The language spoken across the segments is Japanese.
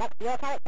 が使用され。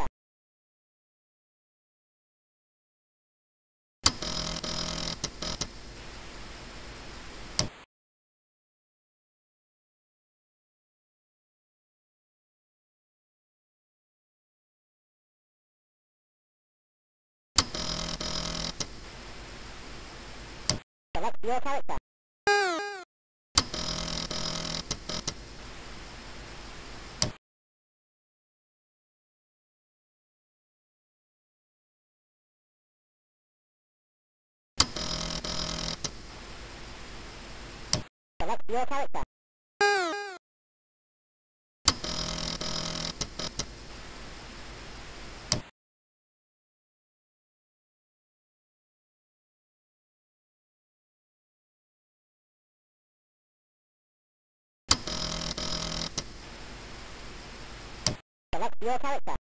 Select your character. Select your character.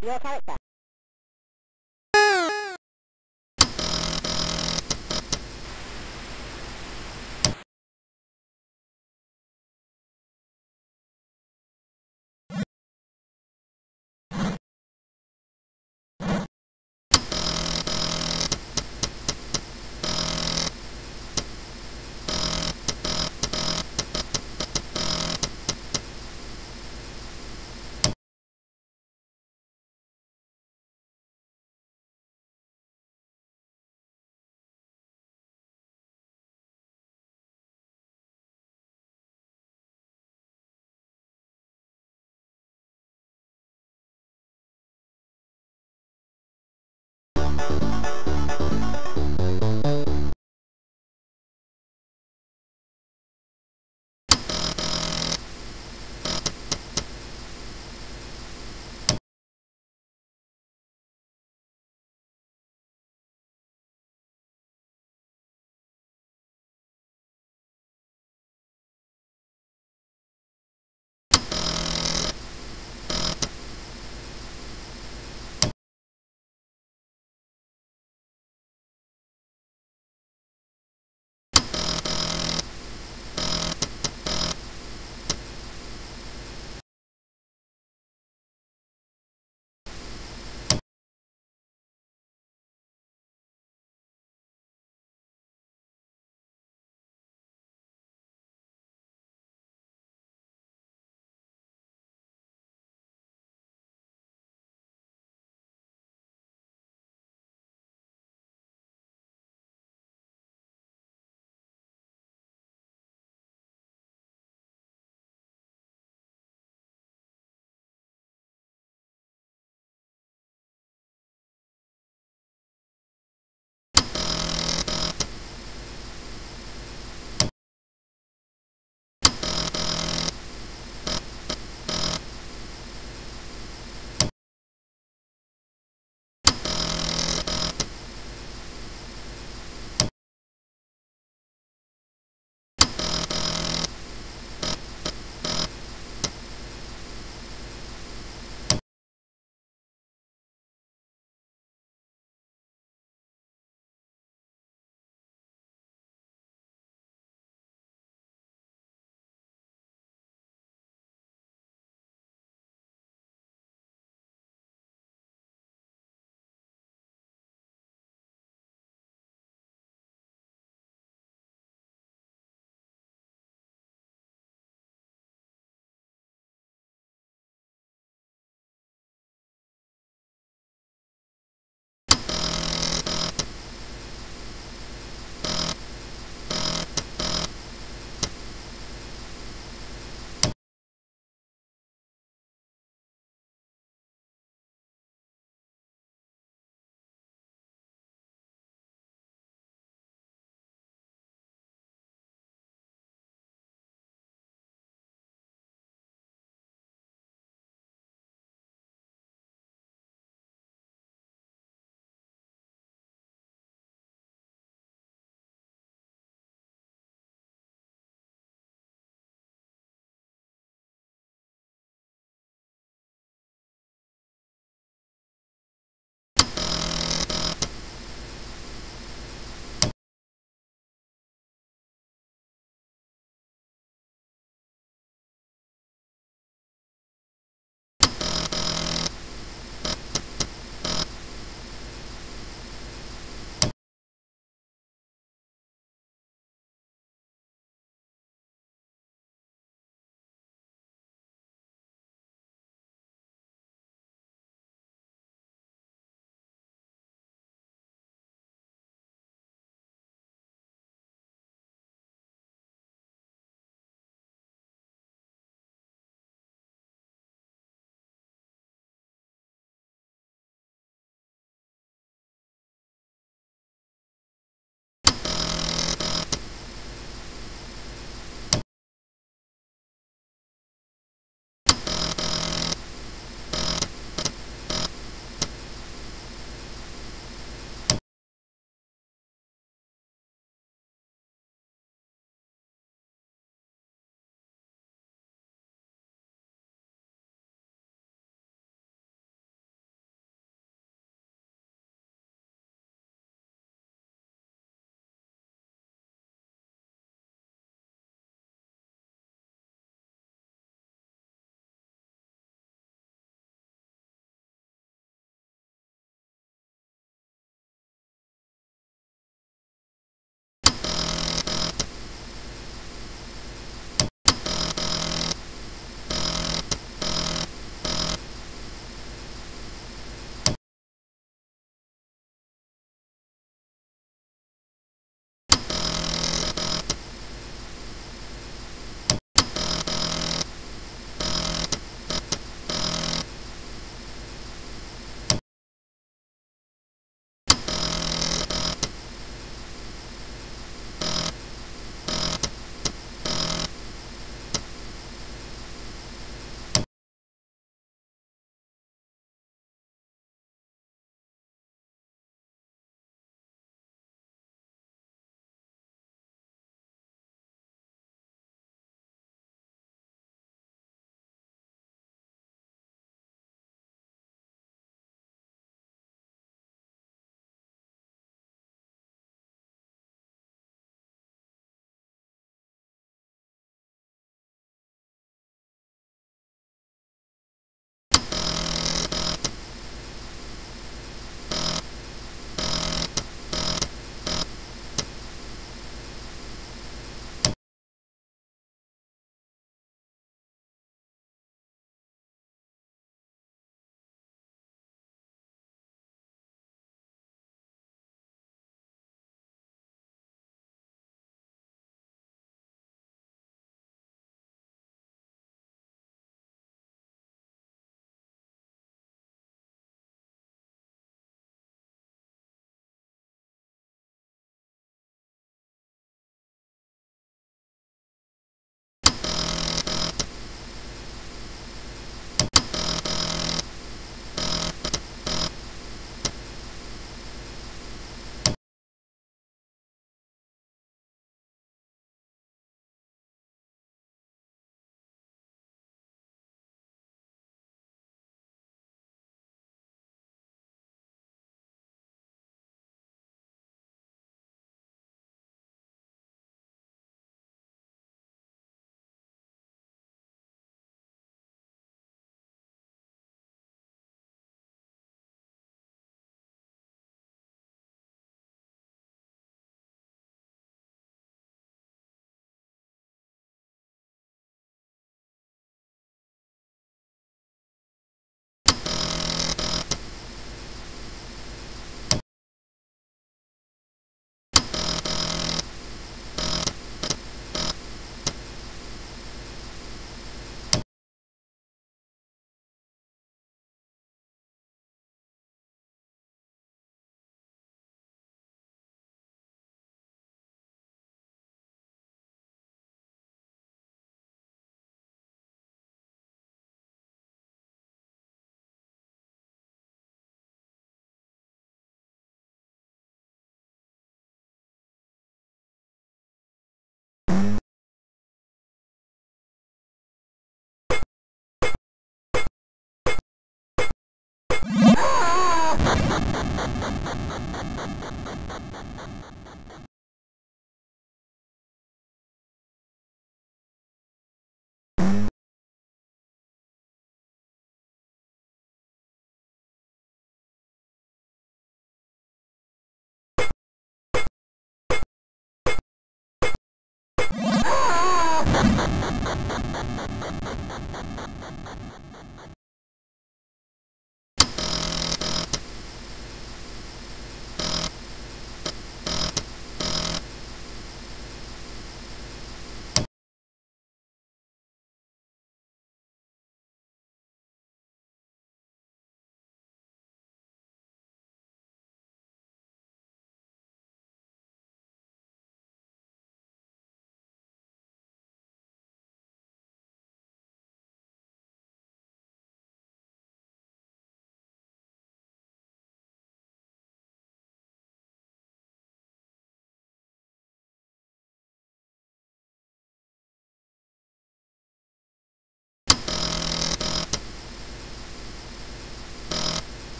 character. Select your character.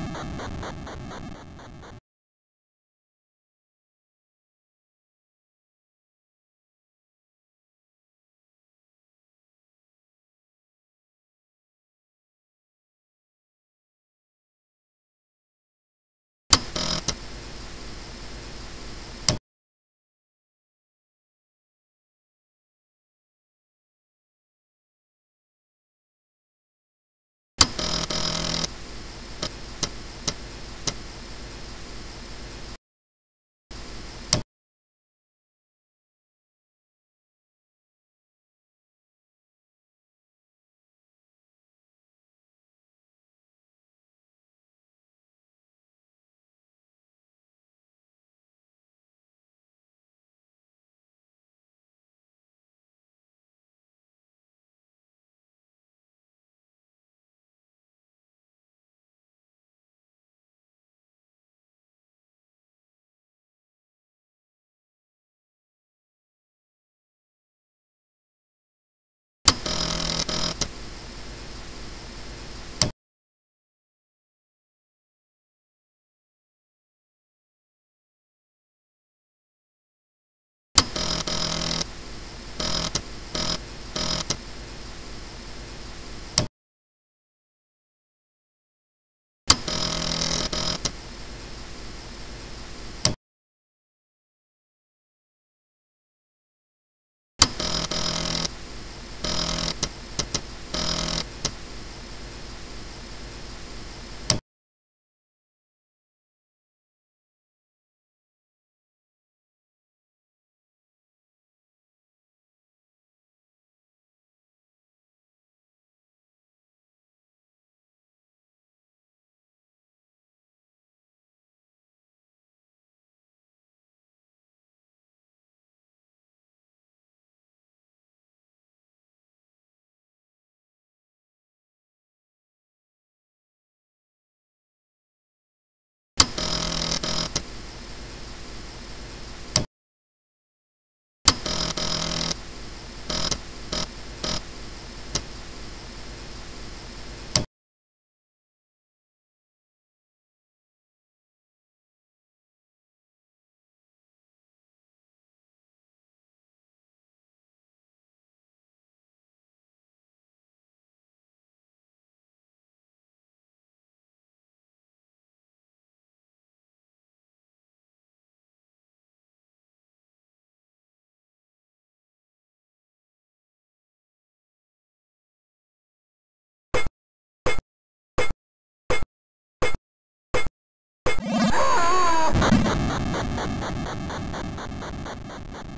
Ha ha ha! Ha ha ha!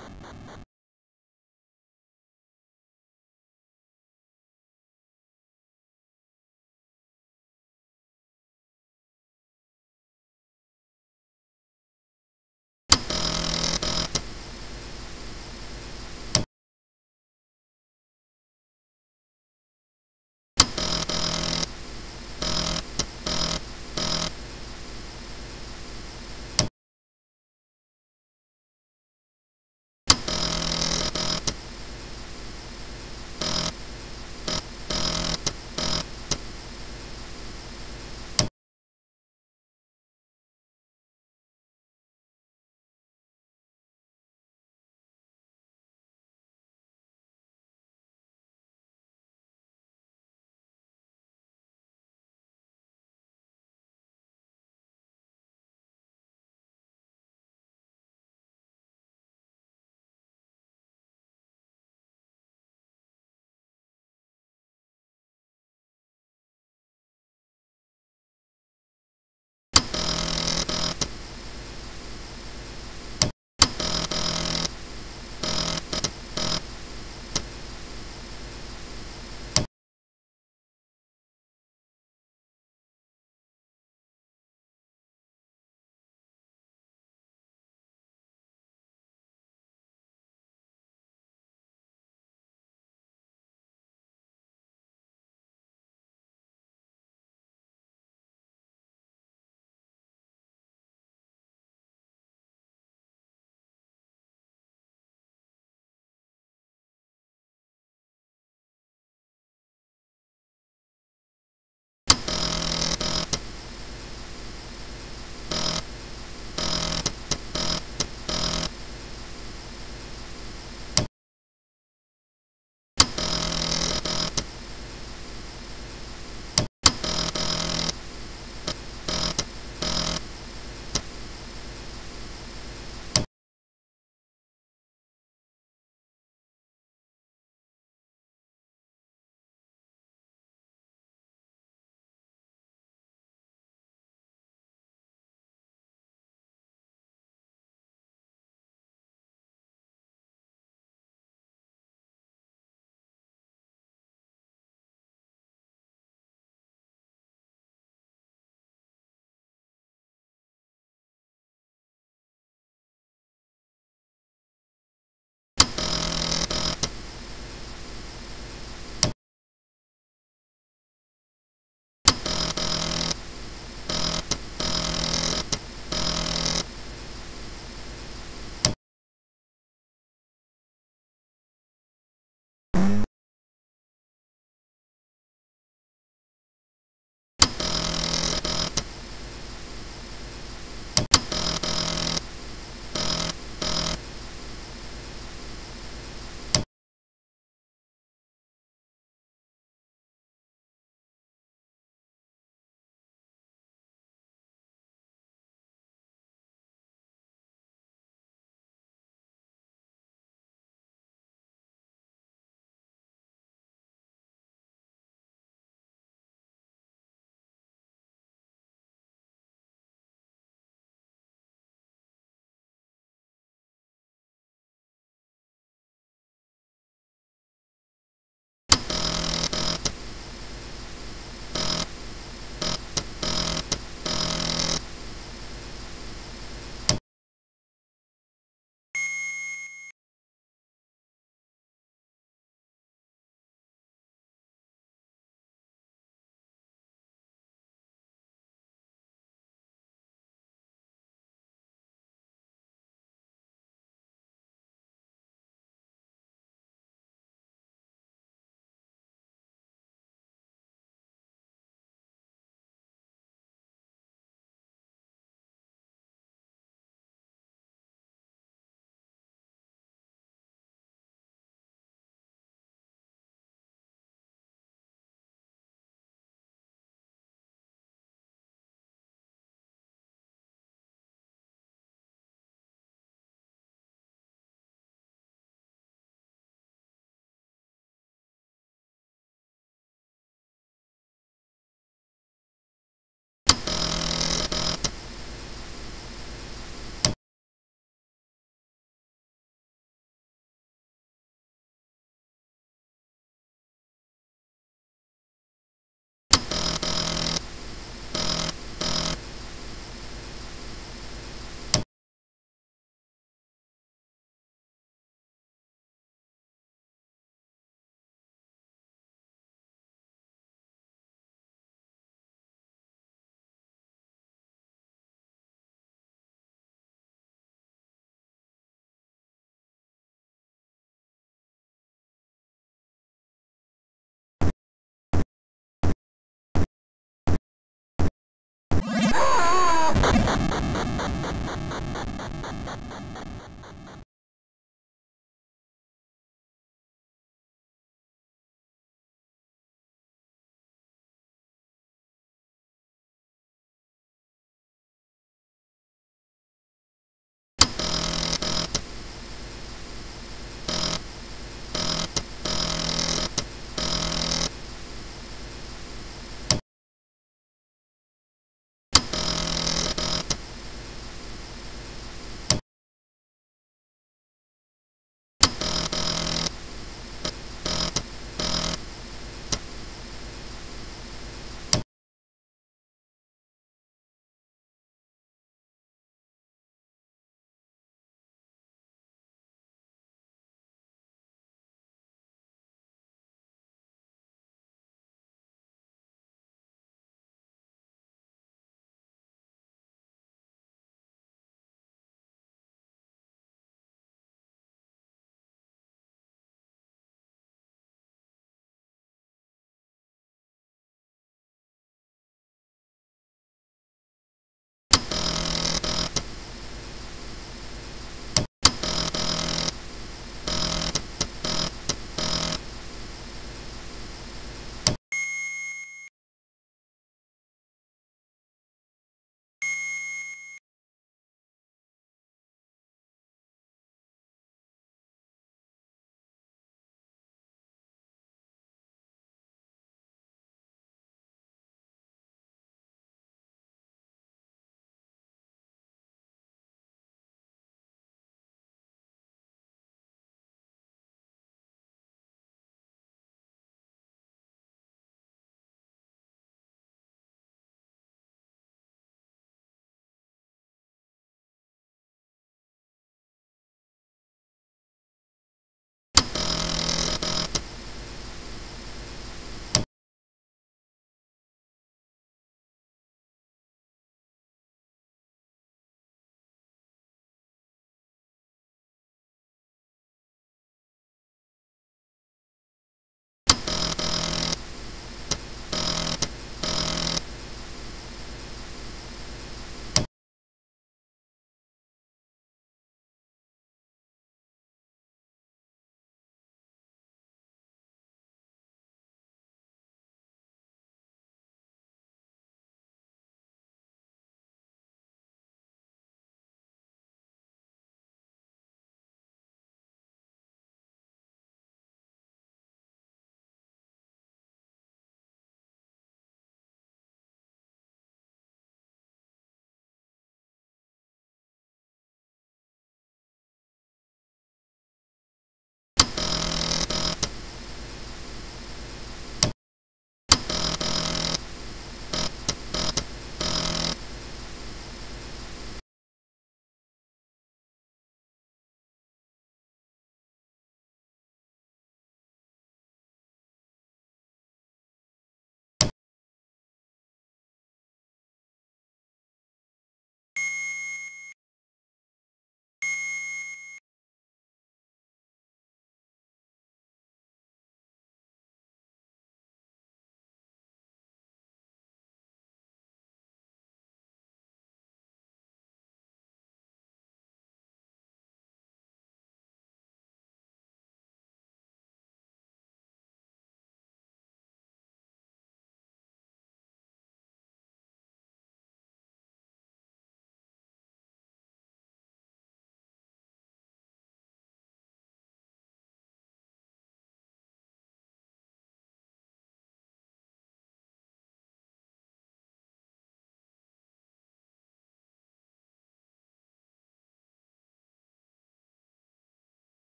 you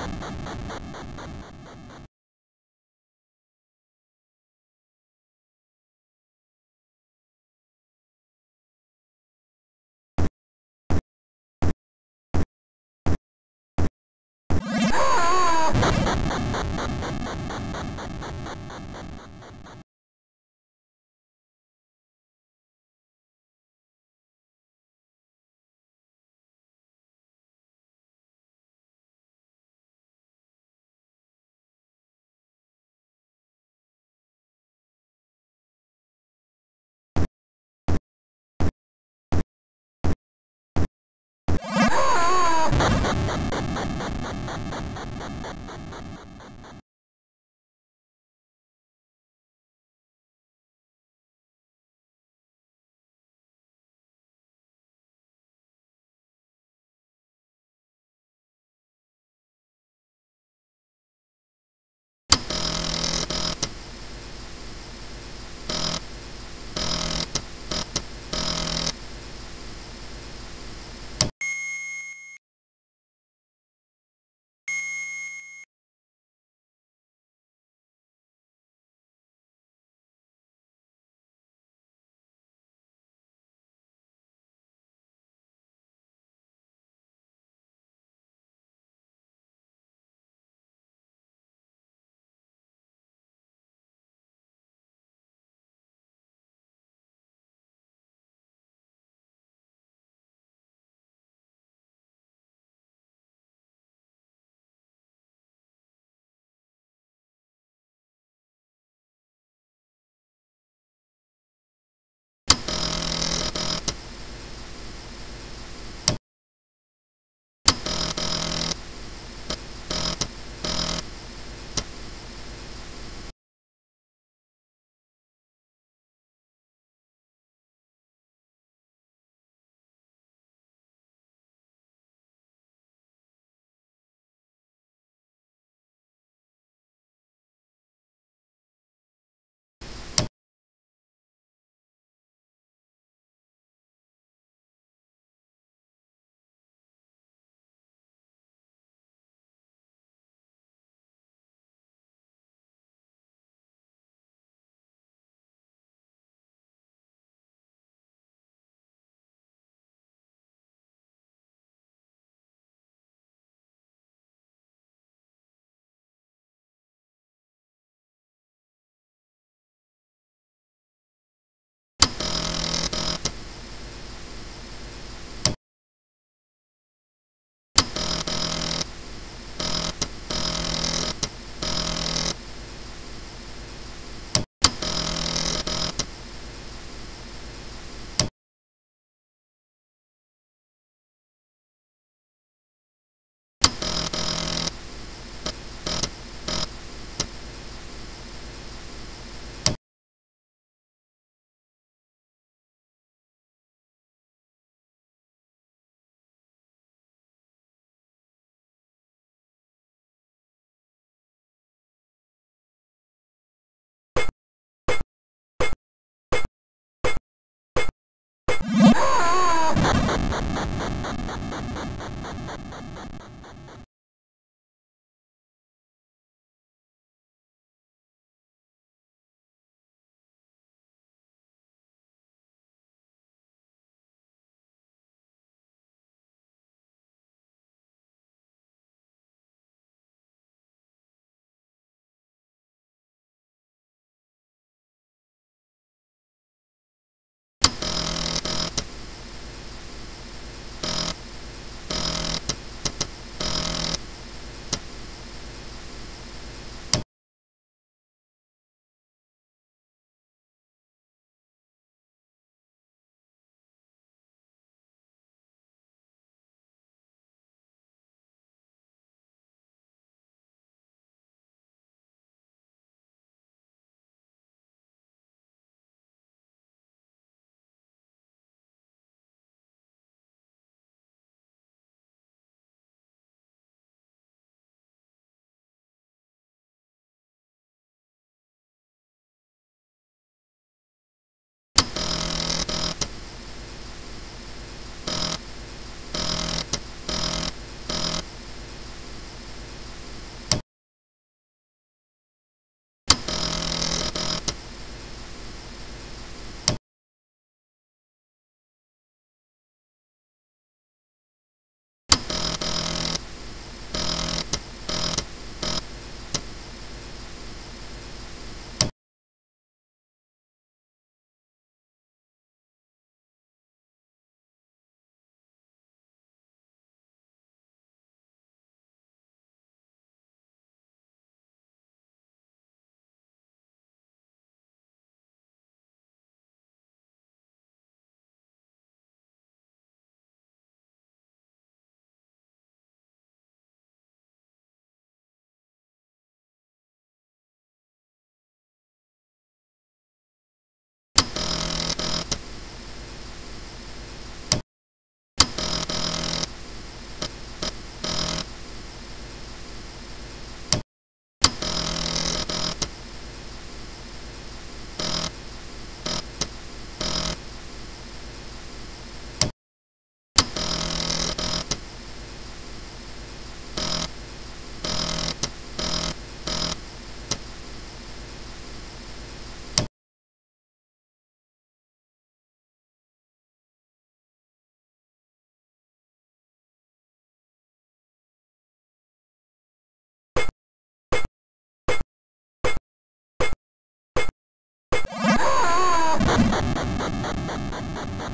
Ha ha ha! ハハハハ!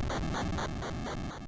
ハハハハ!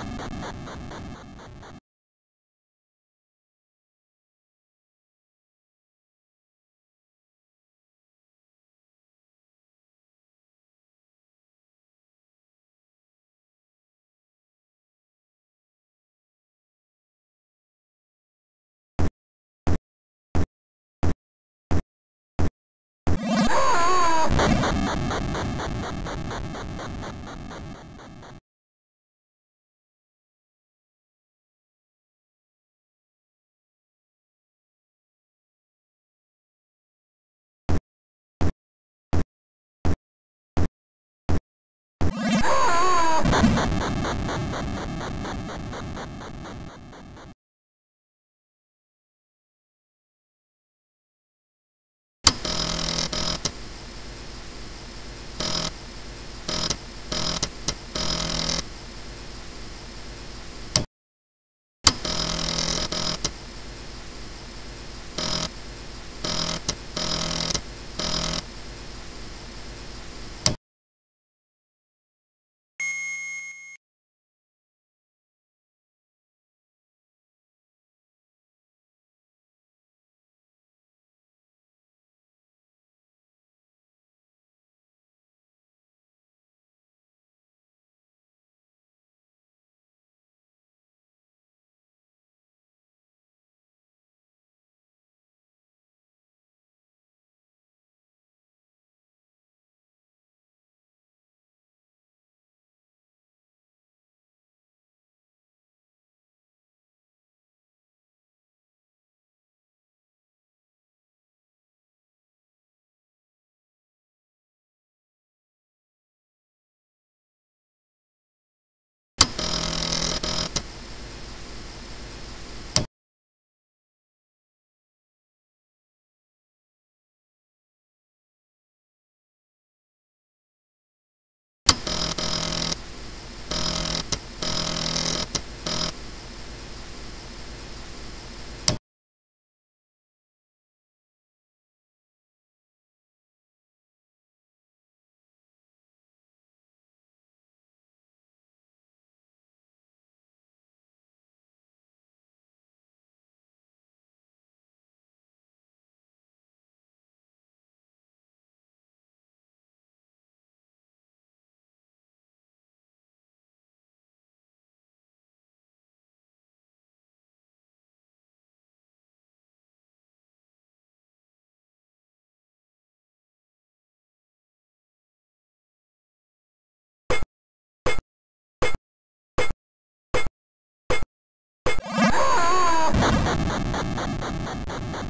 ハハハハ!ハハハハ!ハハハハ!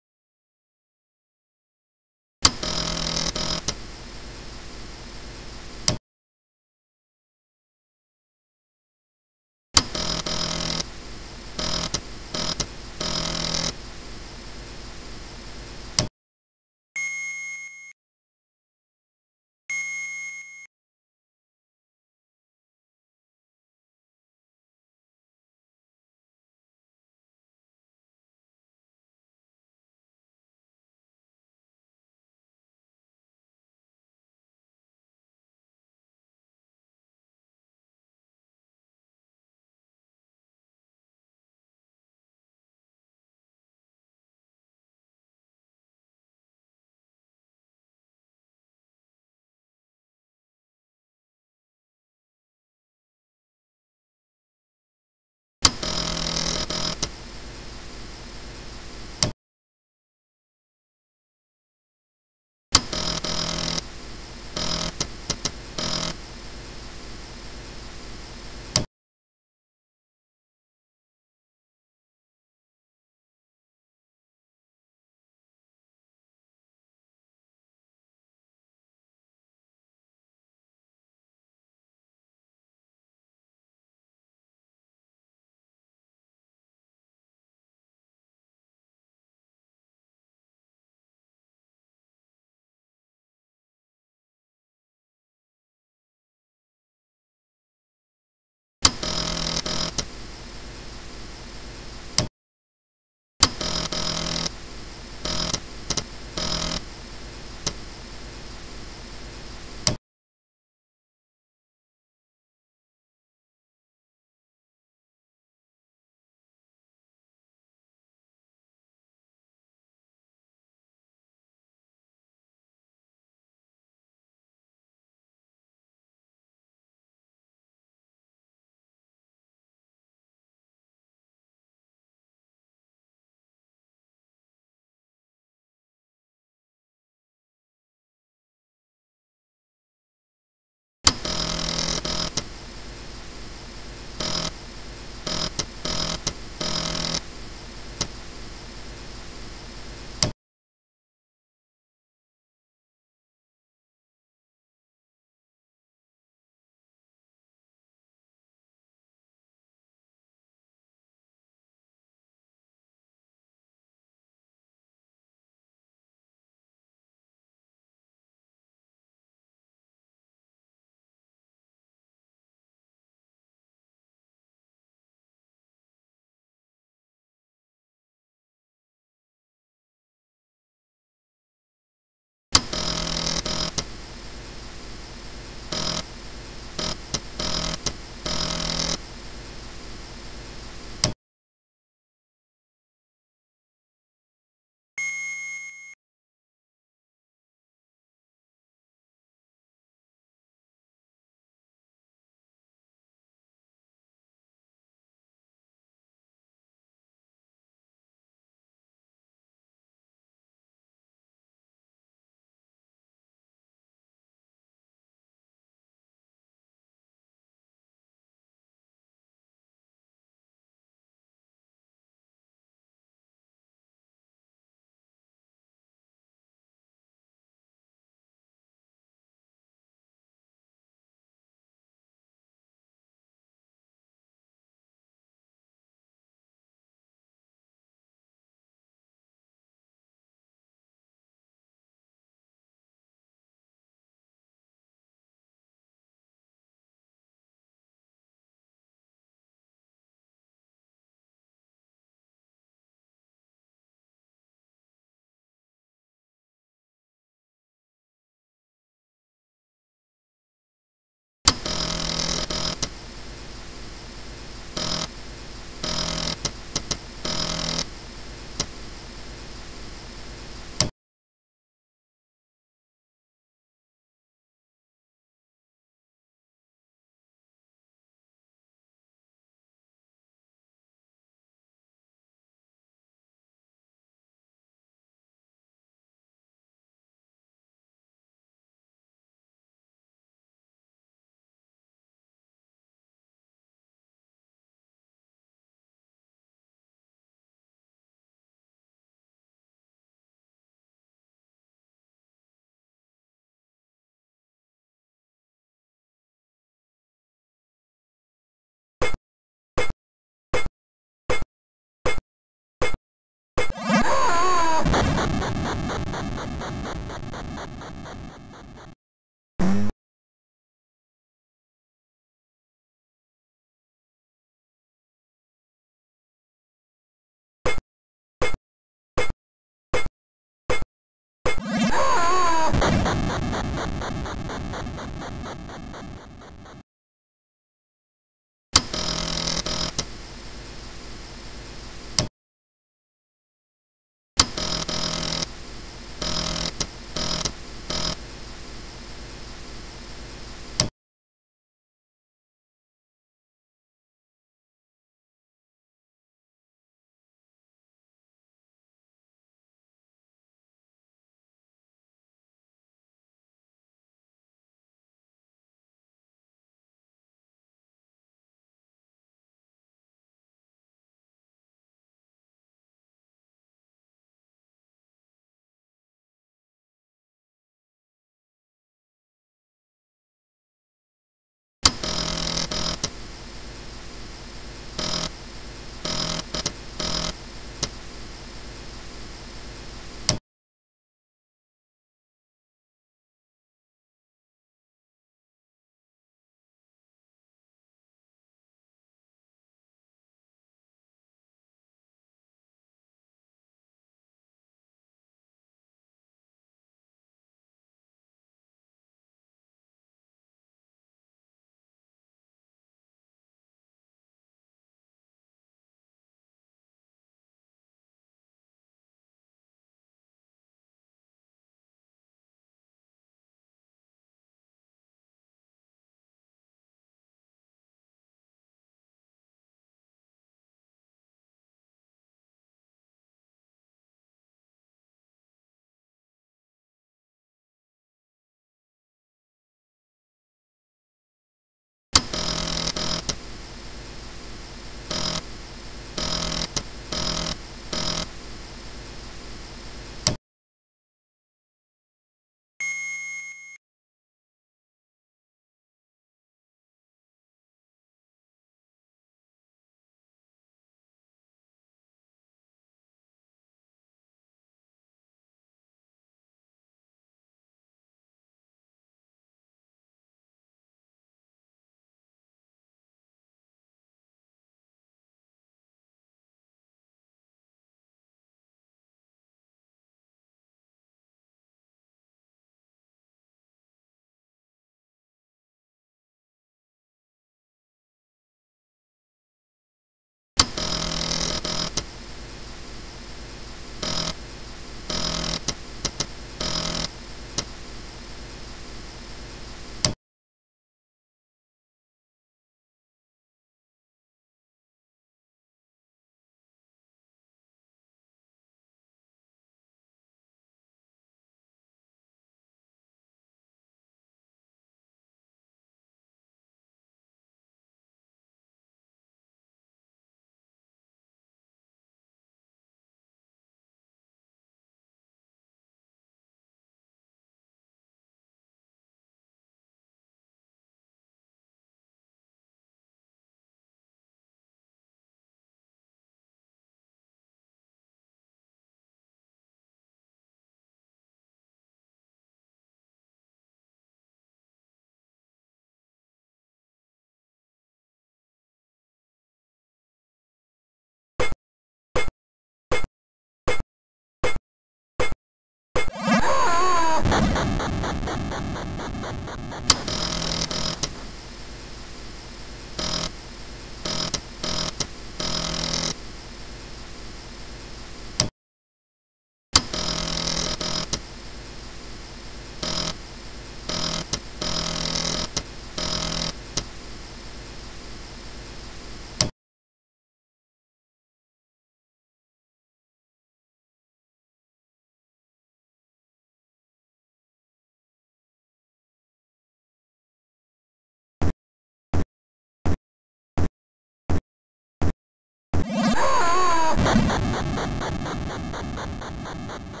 ハハハハ!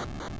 Ha ha ha!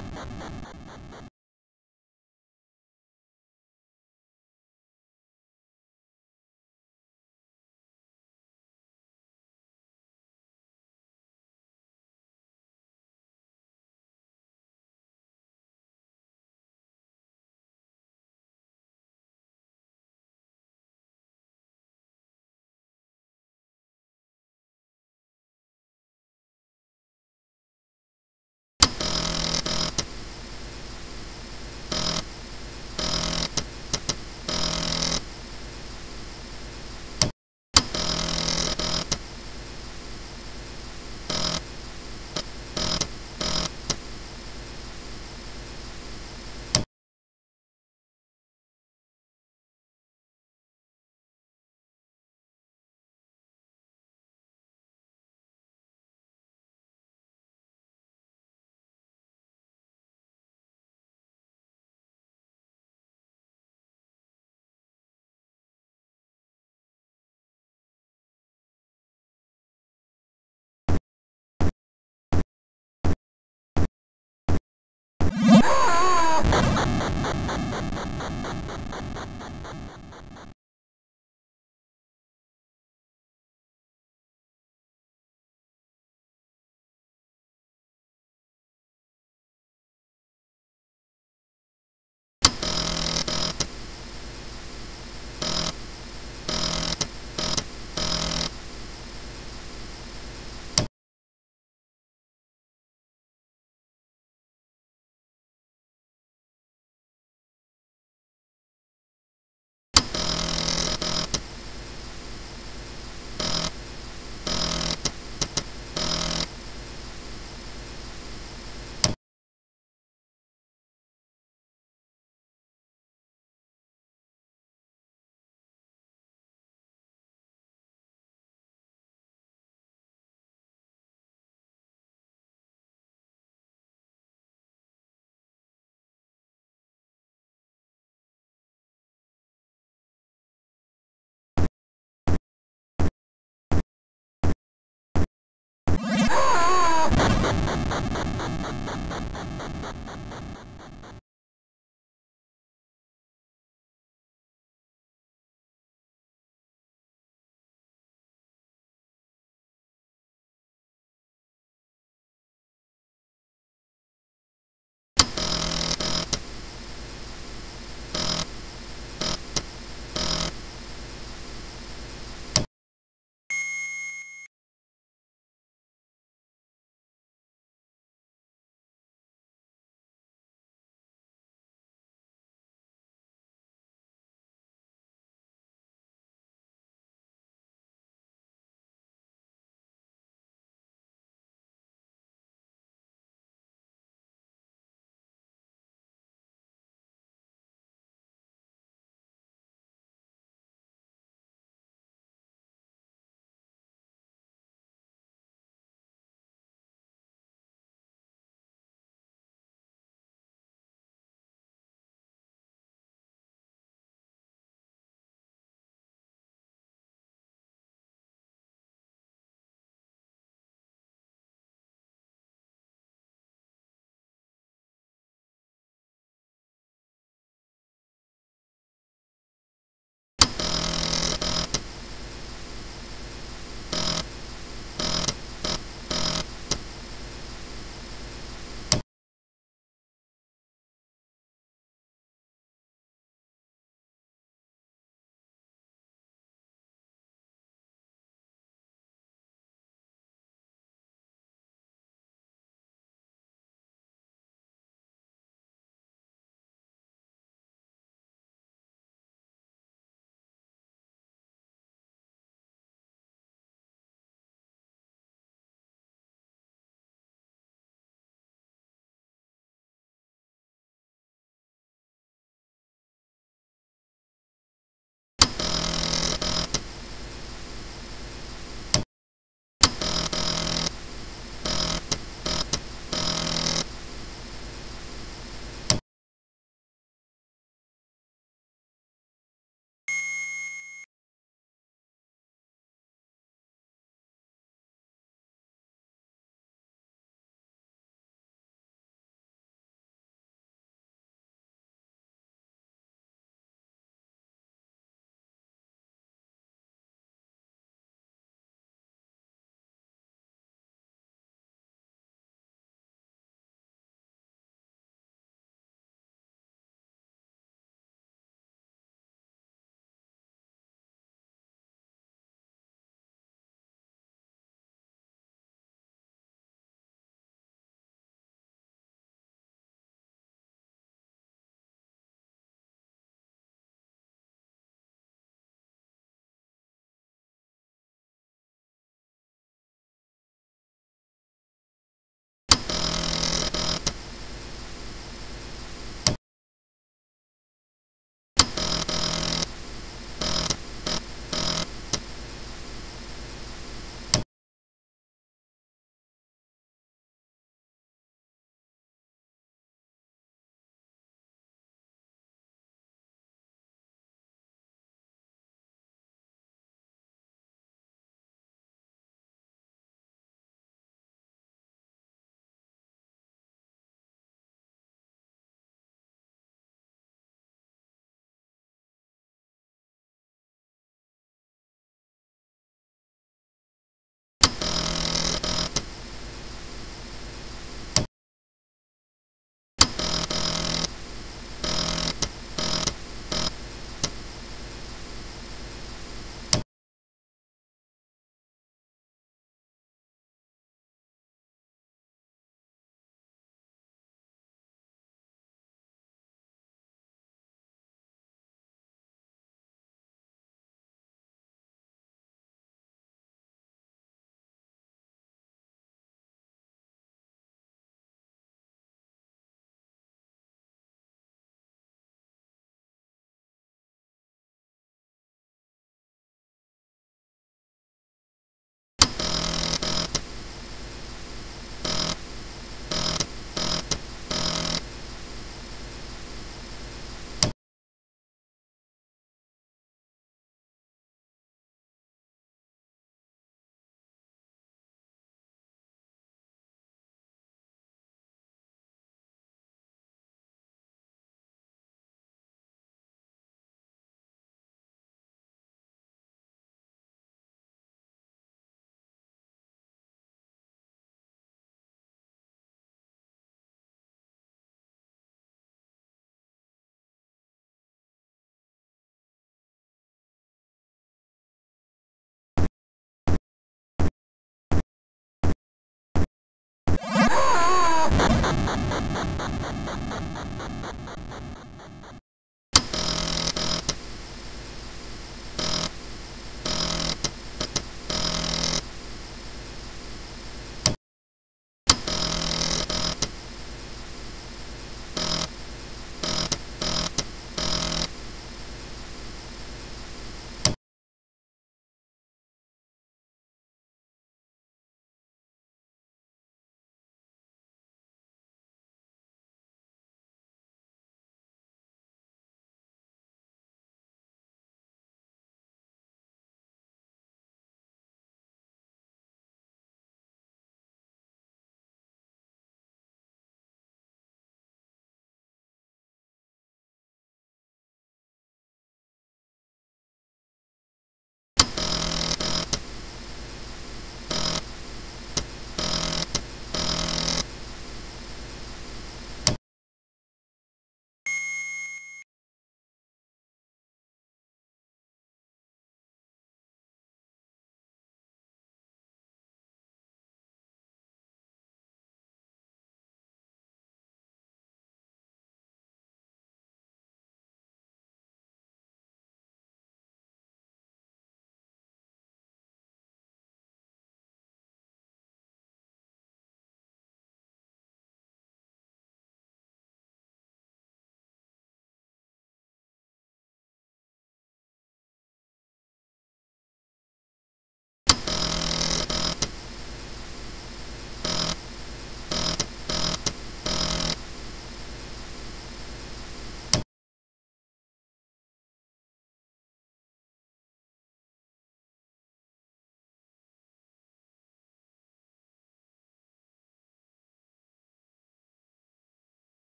Ha ha ha ha!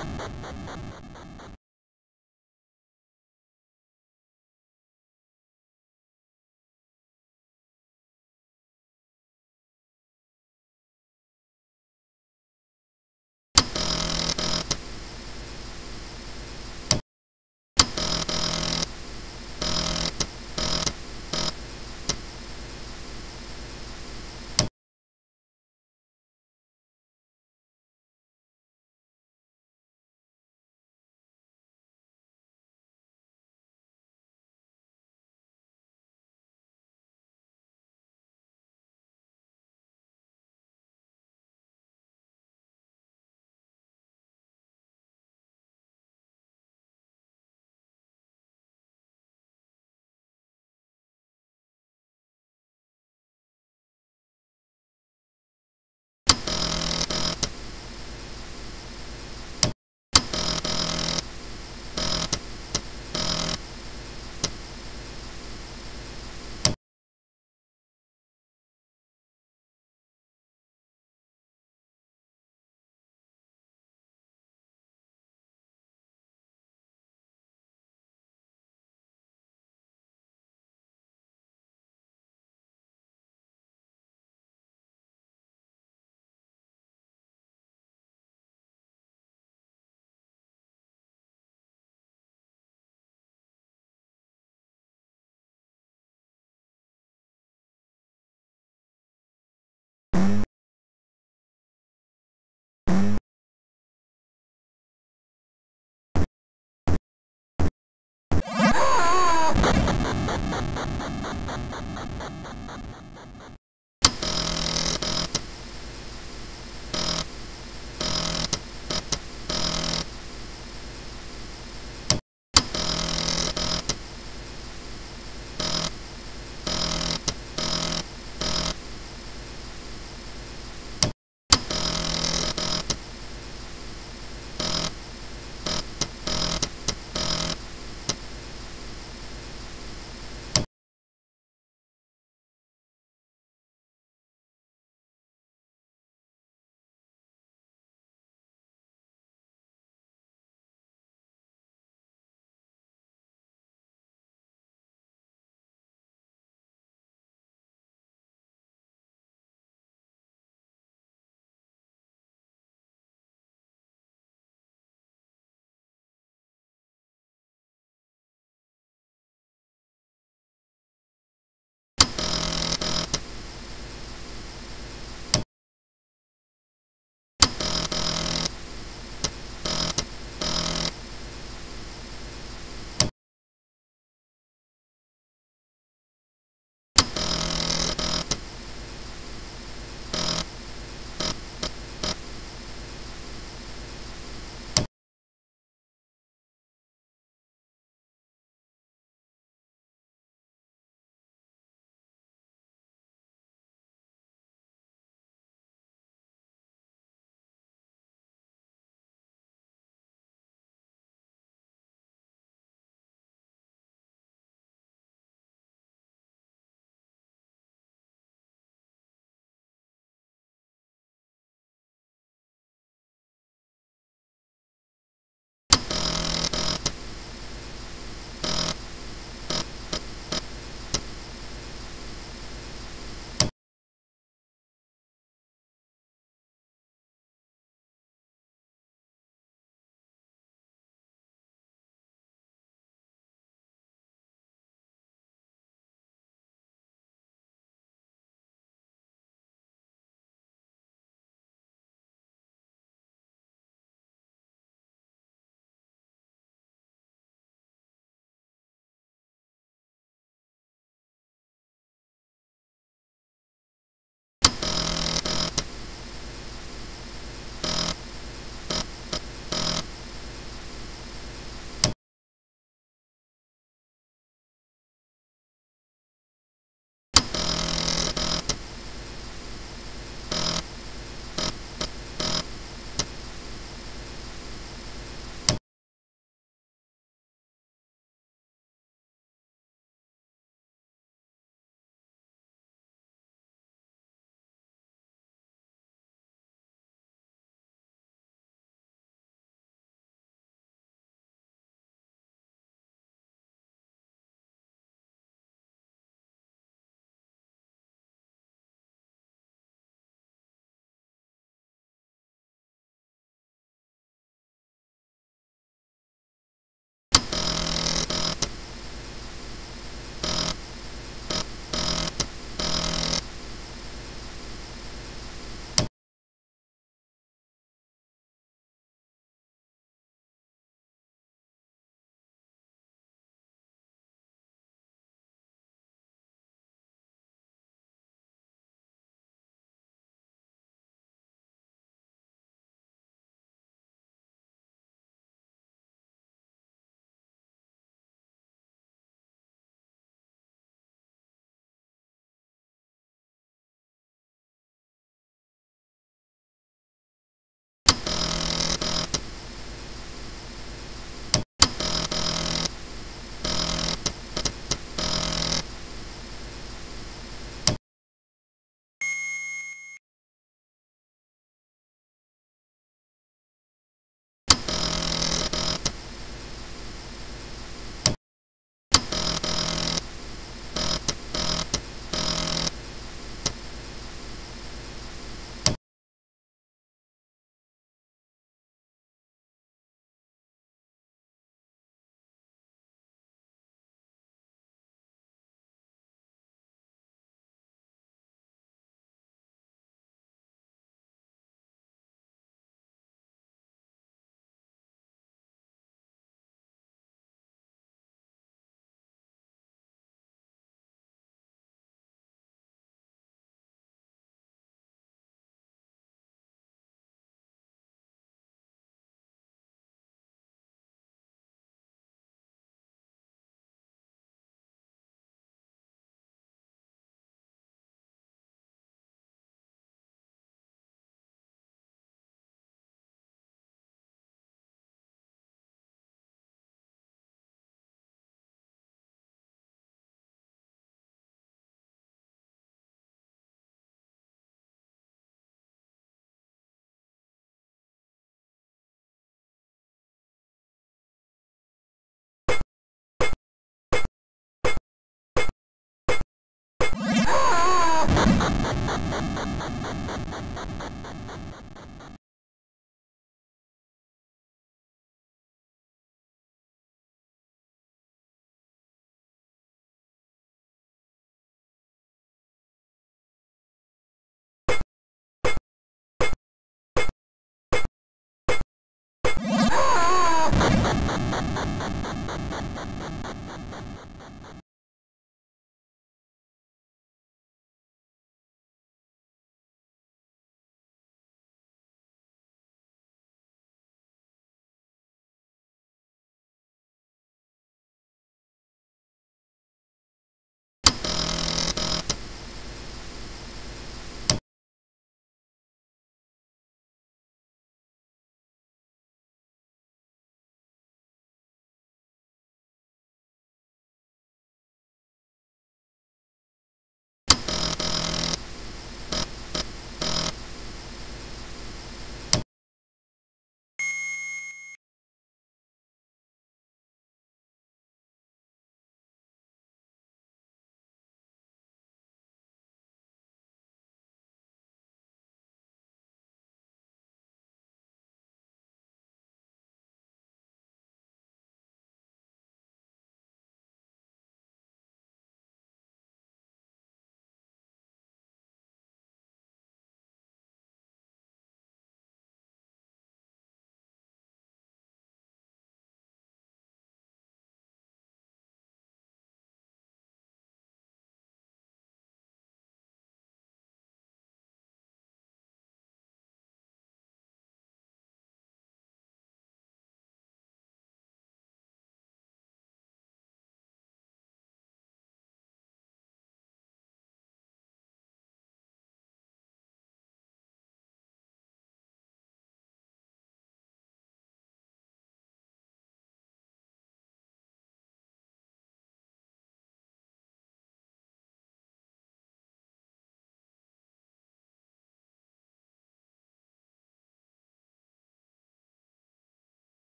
Ha ha ha ha!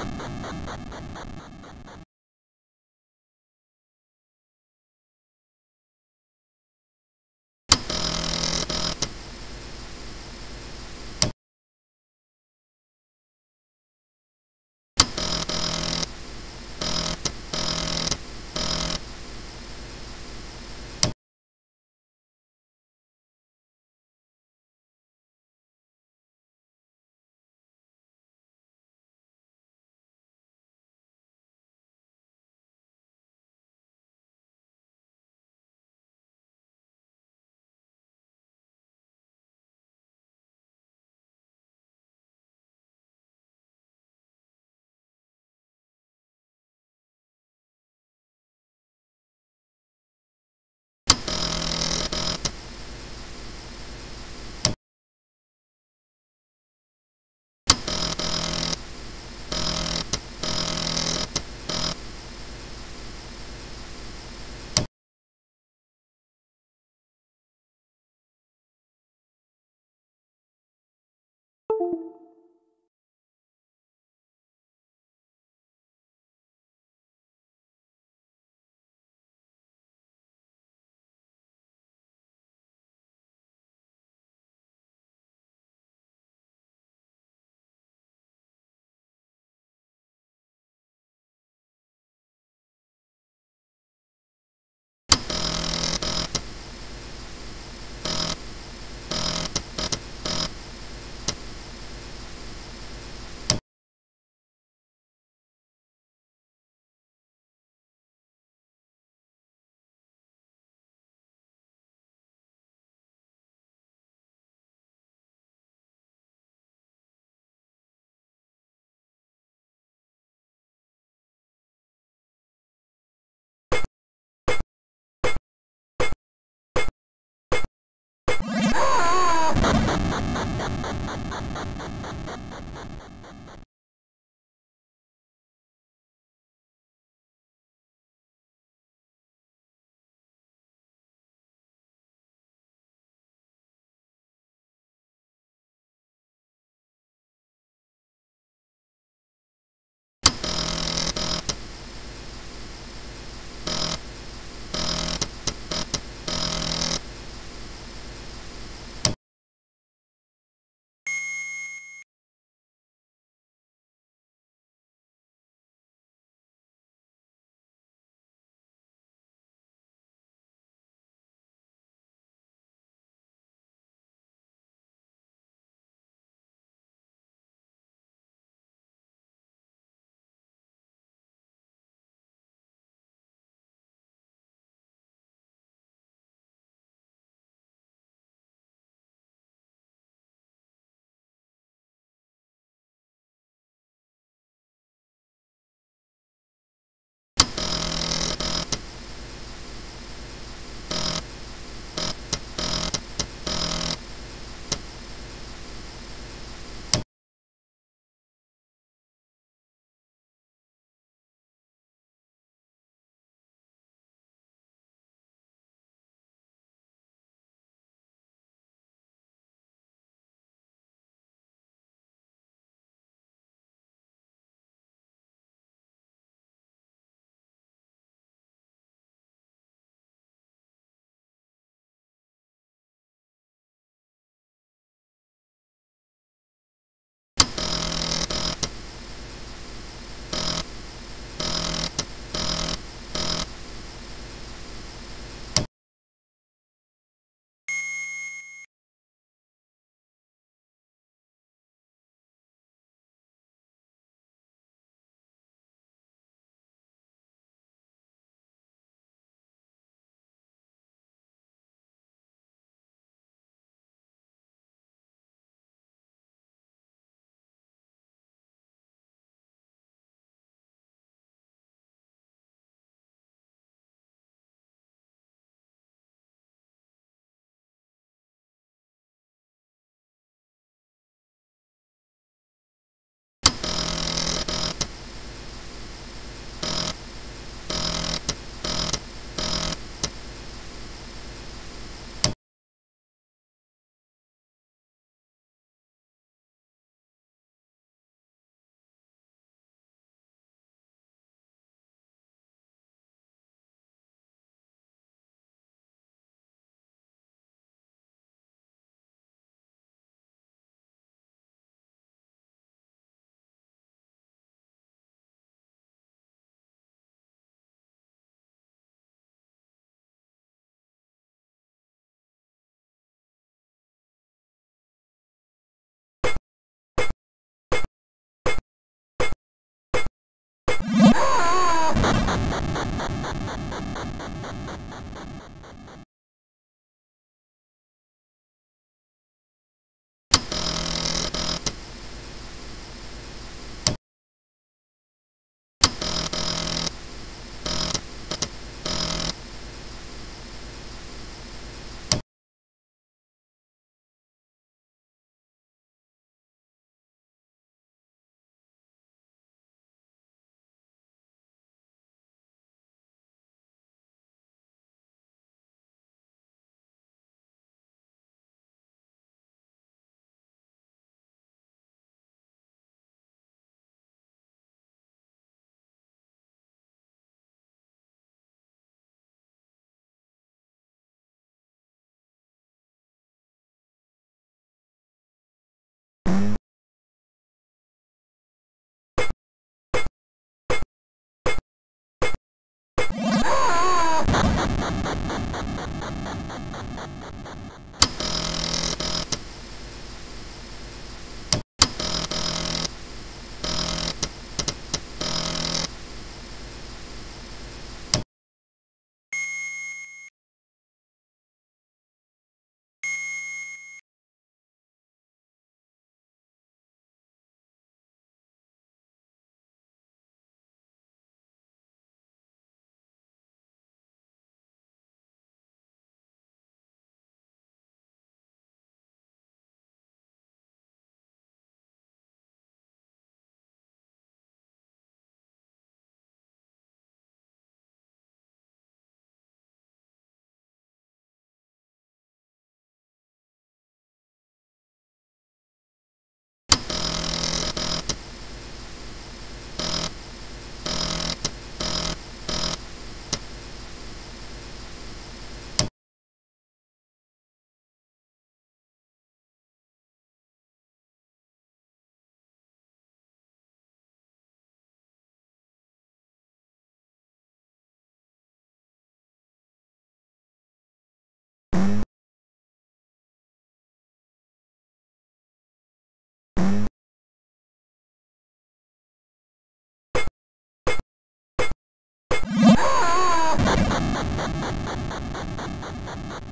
ハハハハ!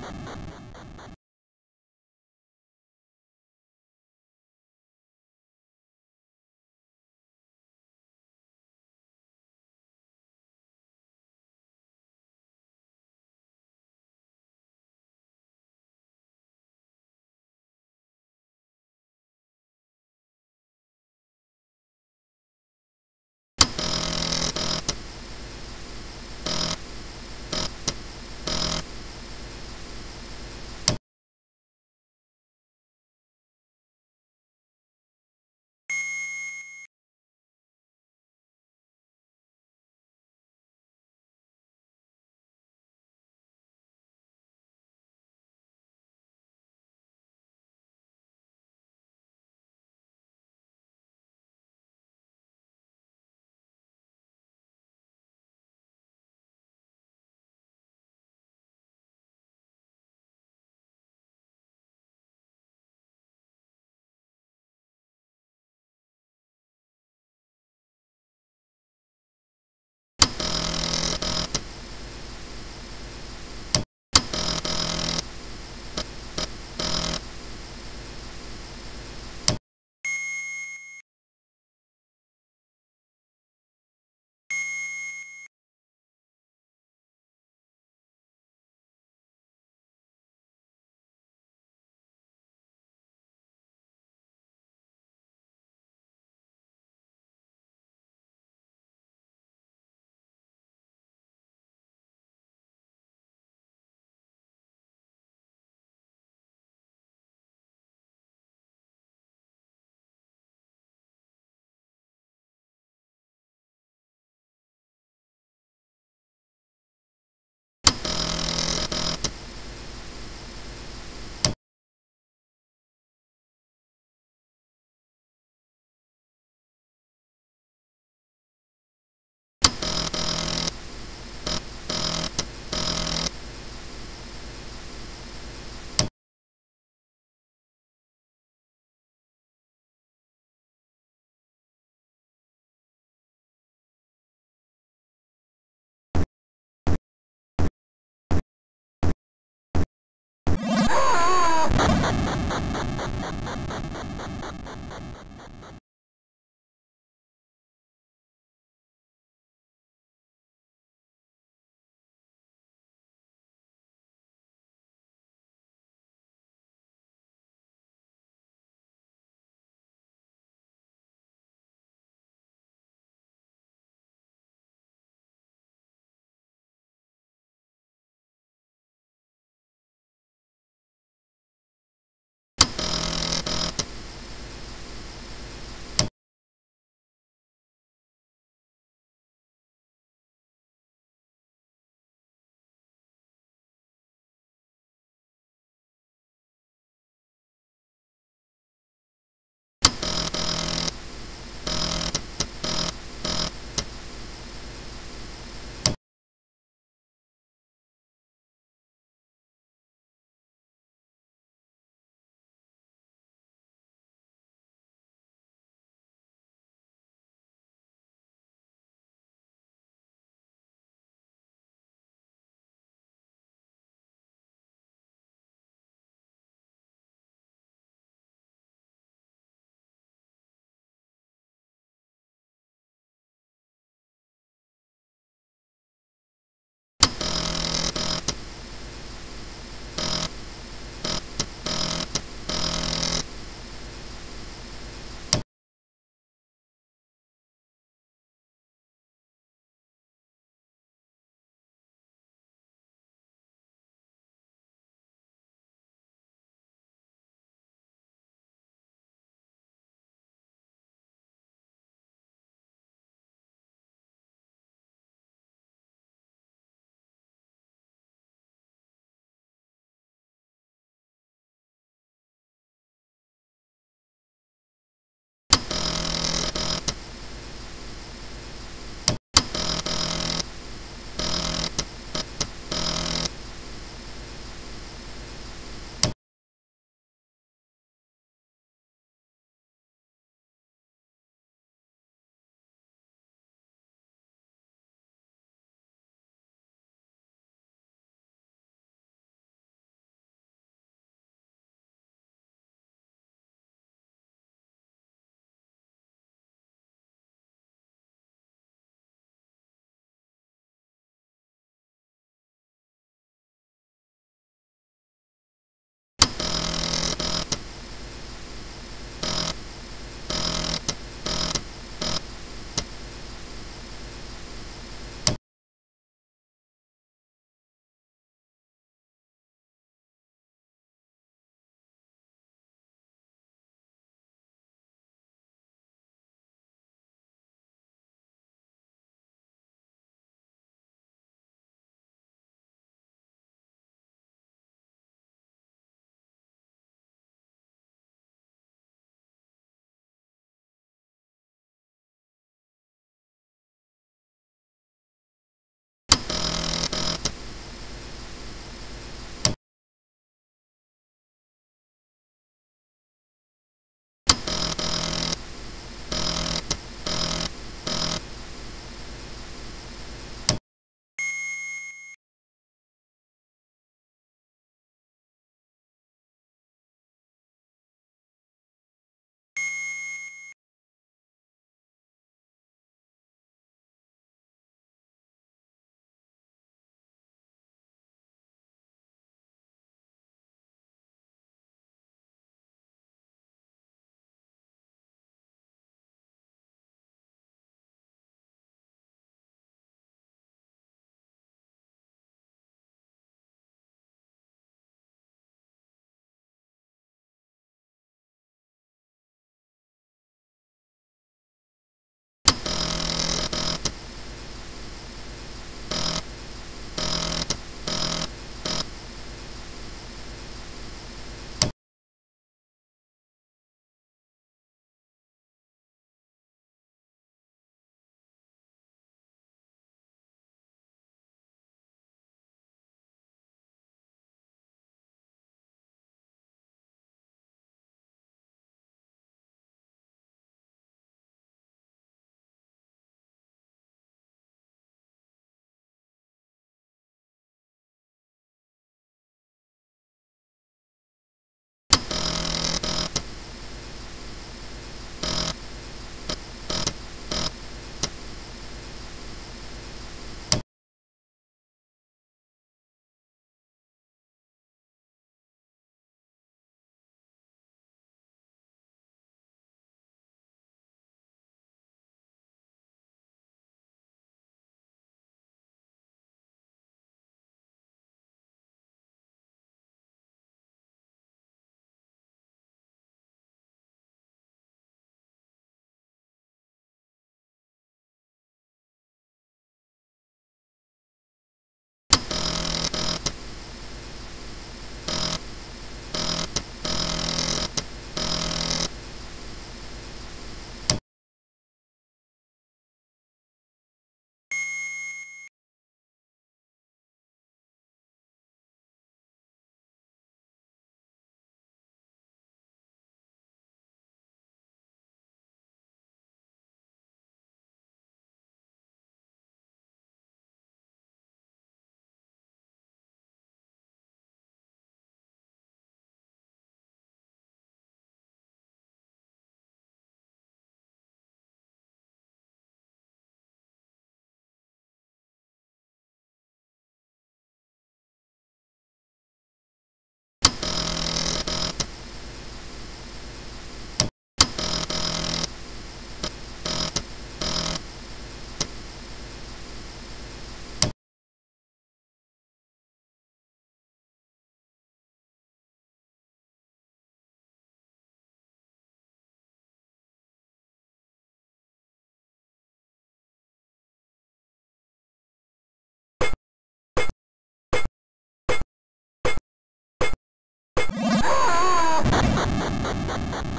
Ha ha ha.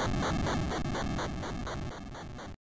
ハハハハ!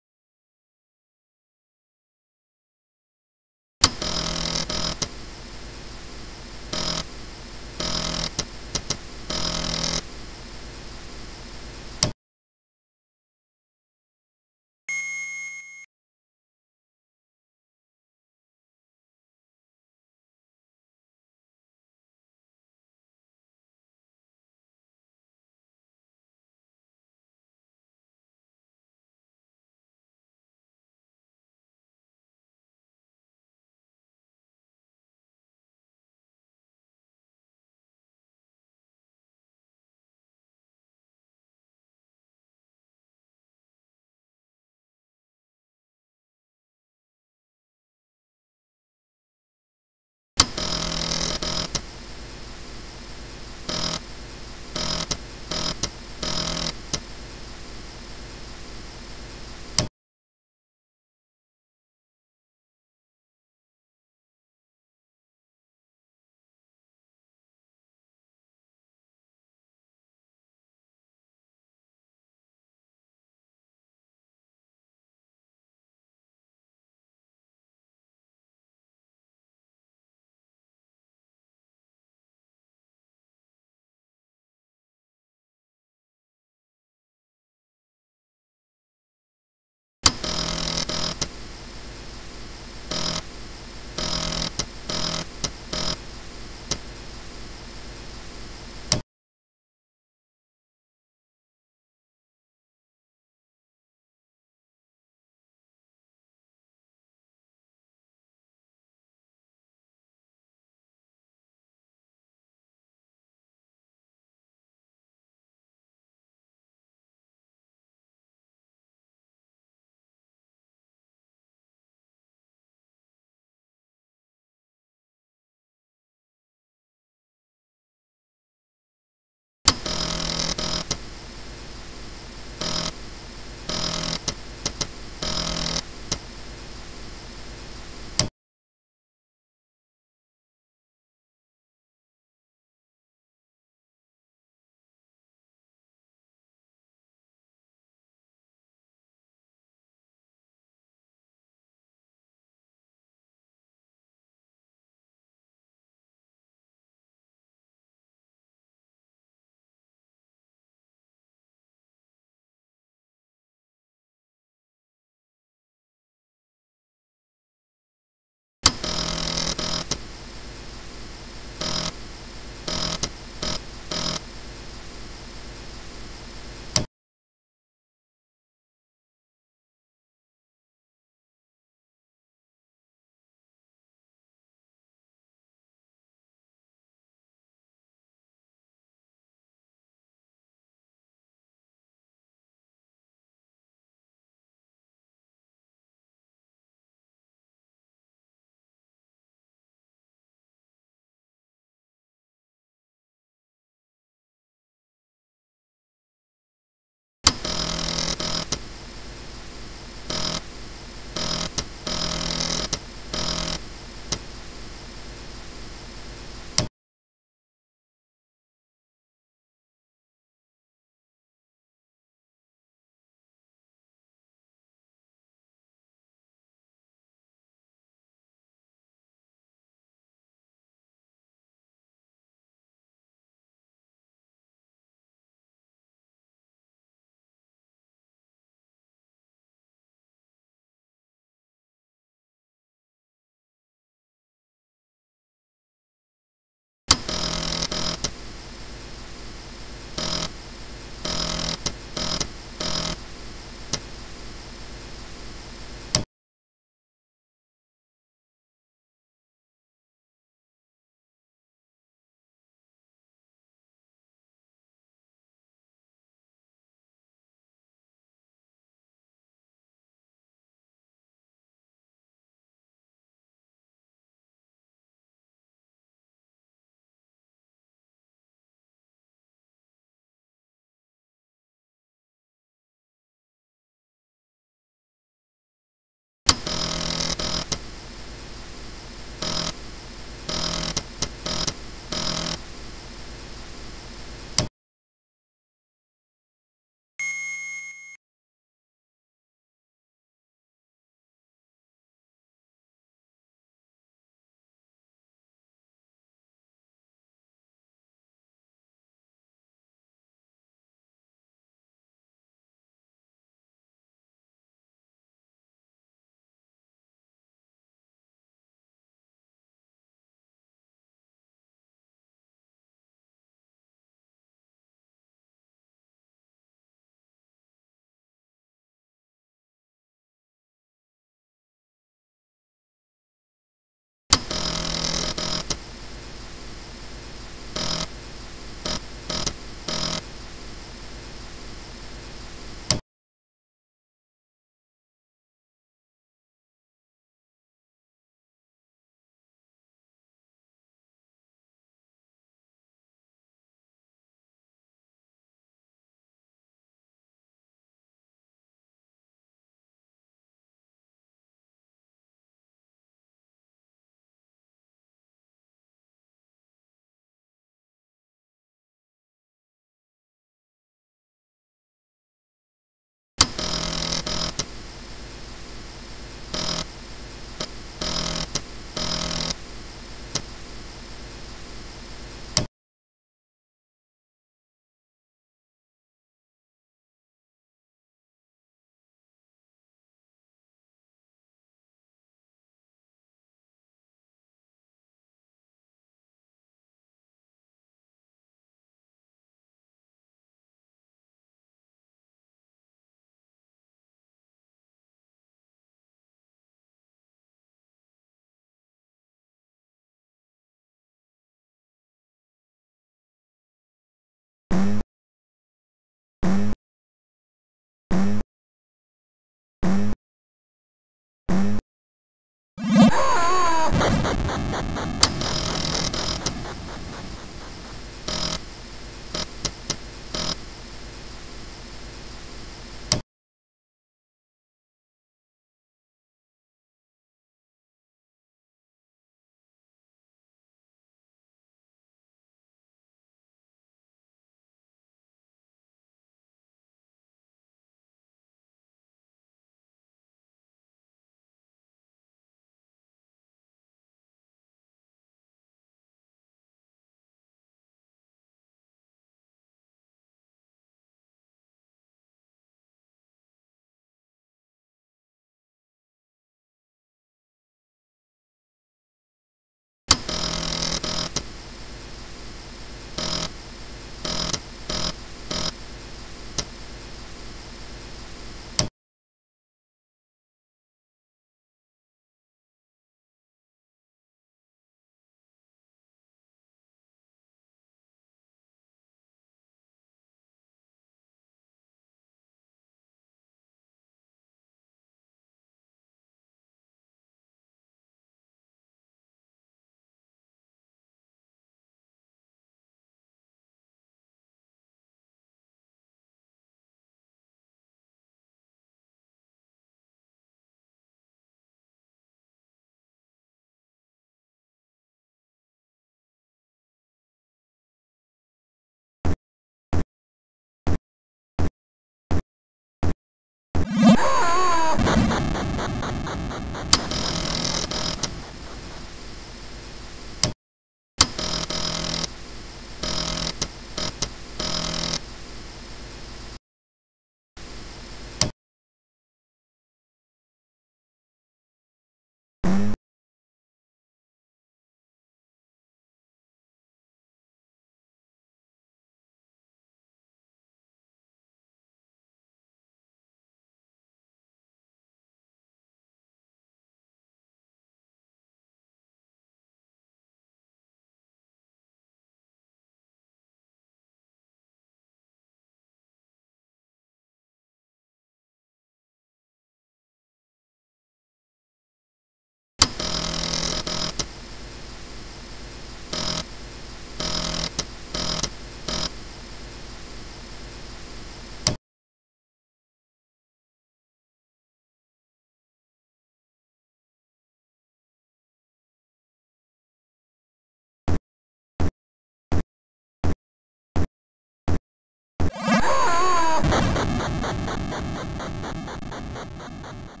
Ha ha ha ha ha ha!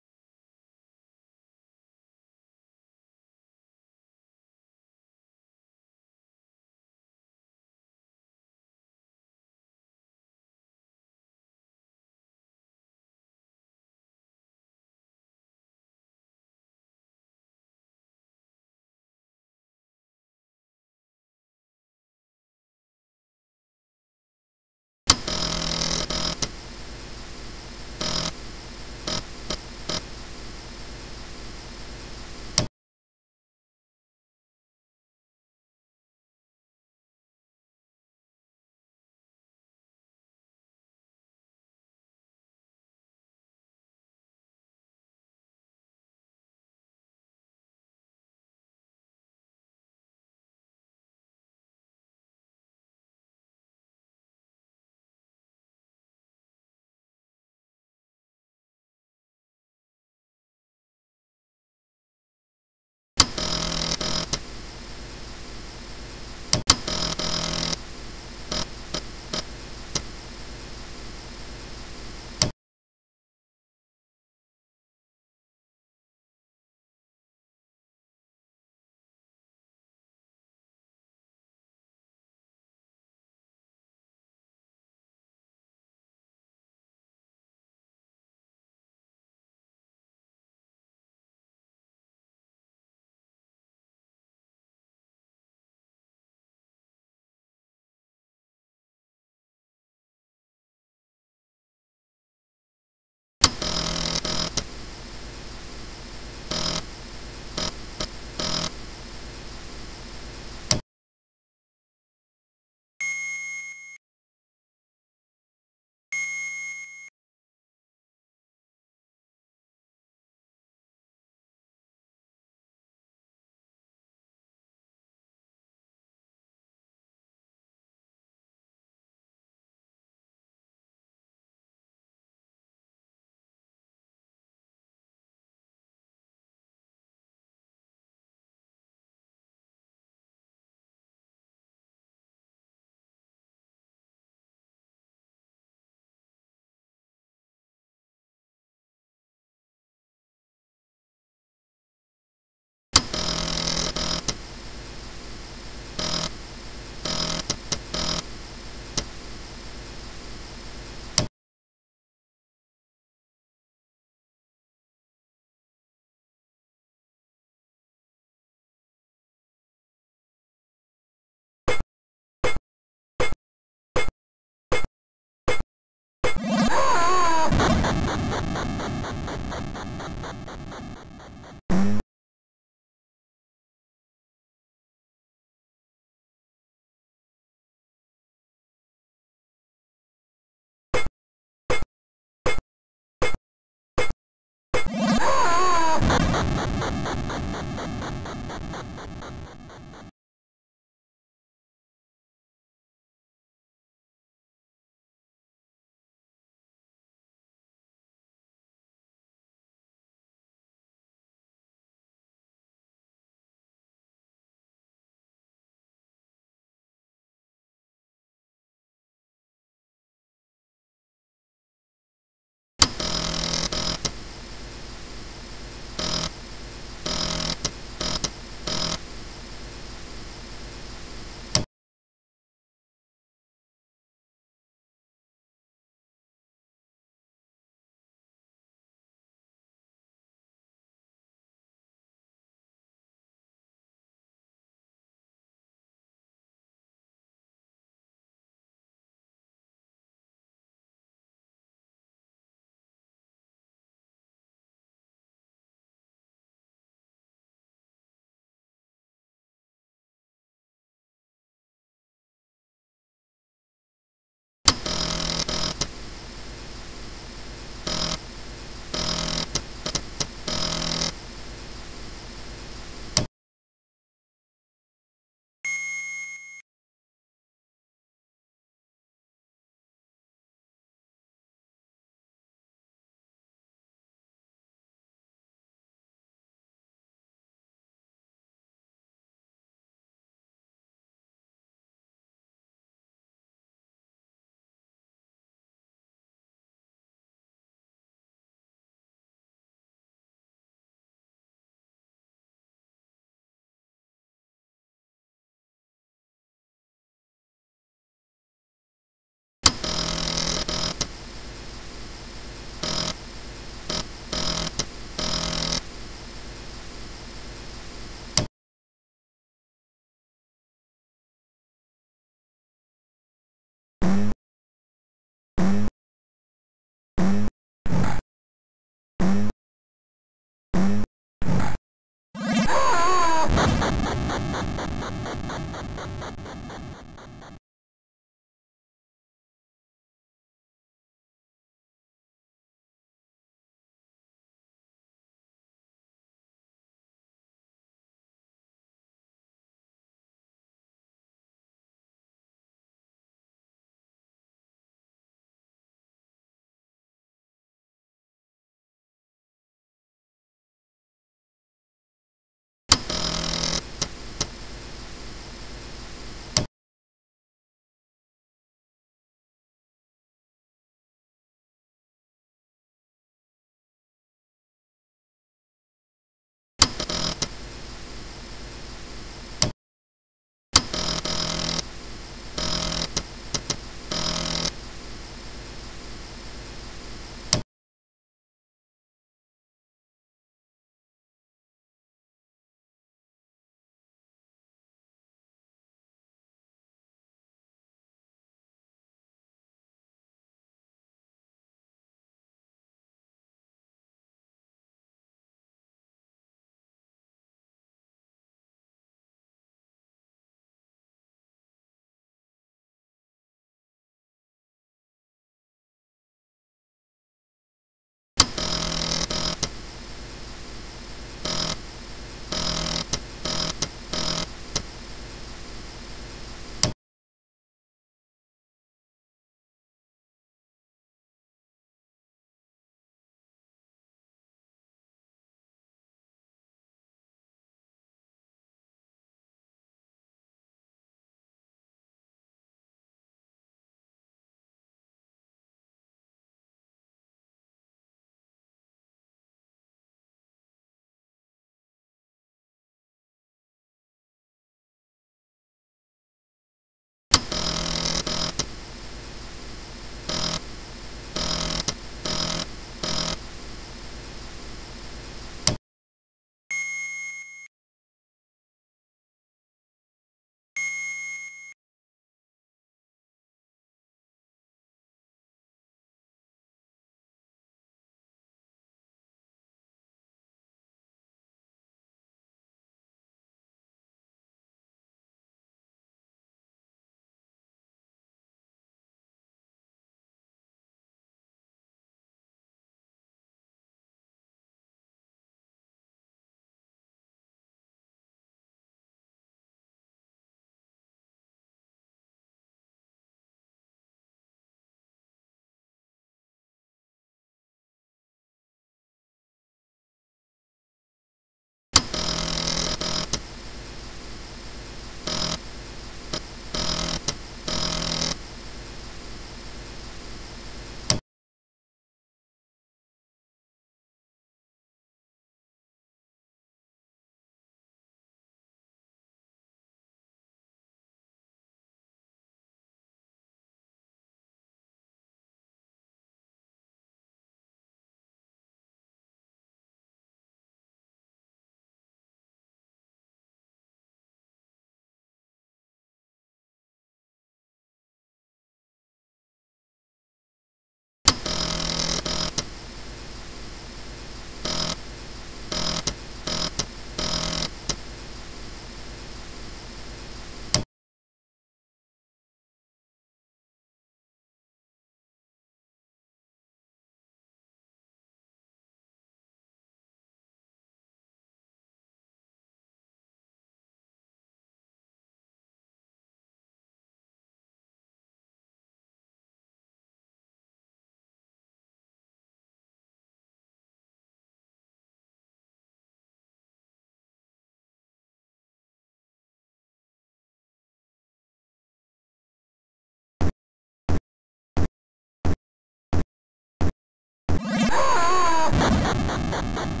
Thank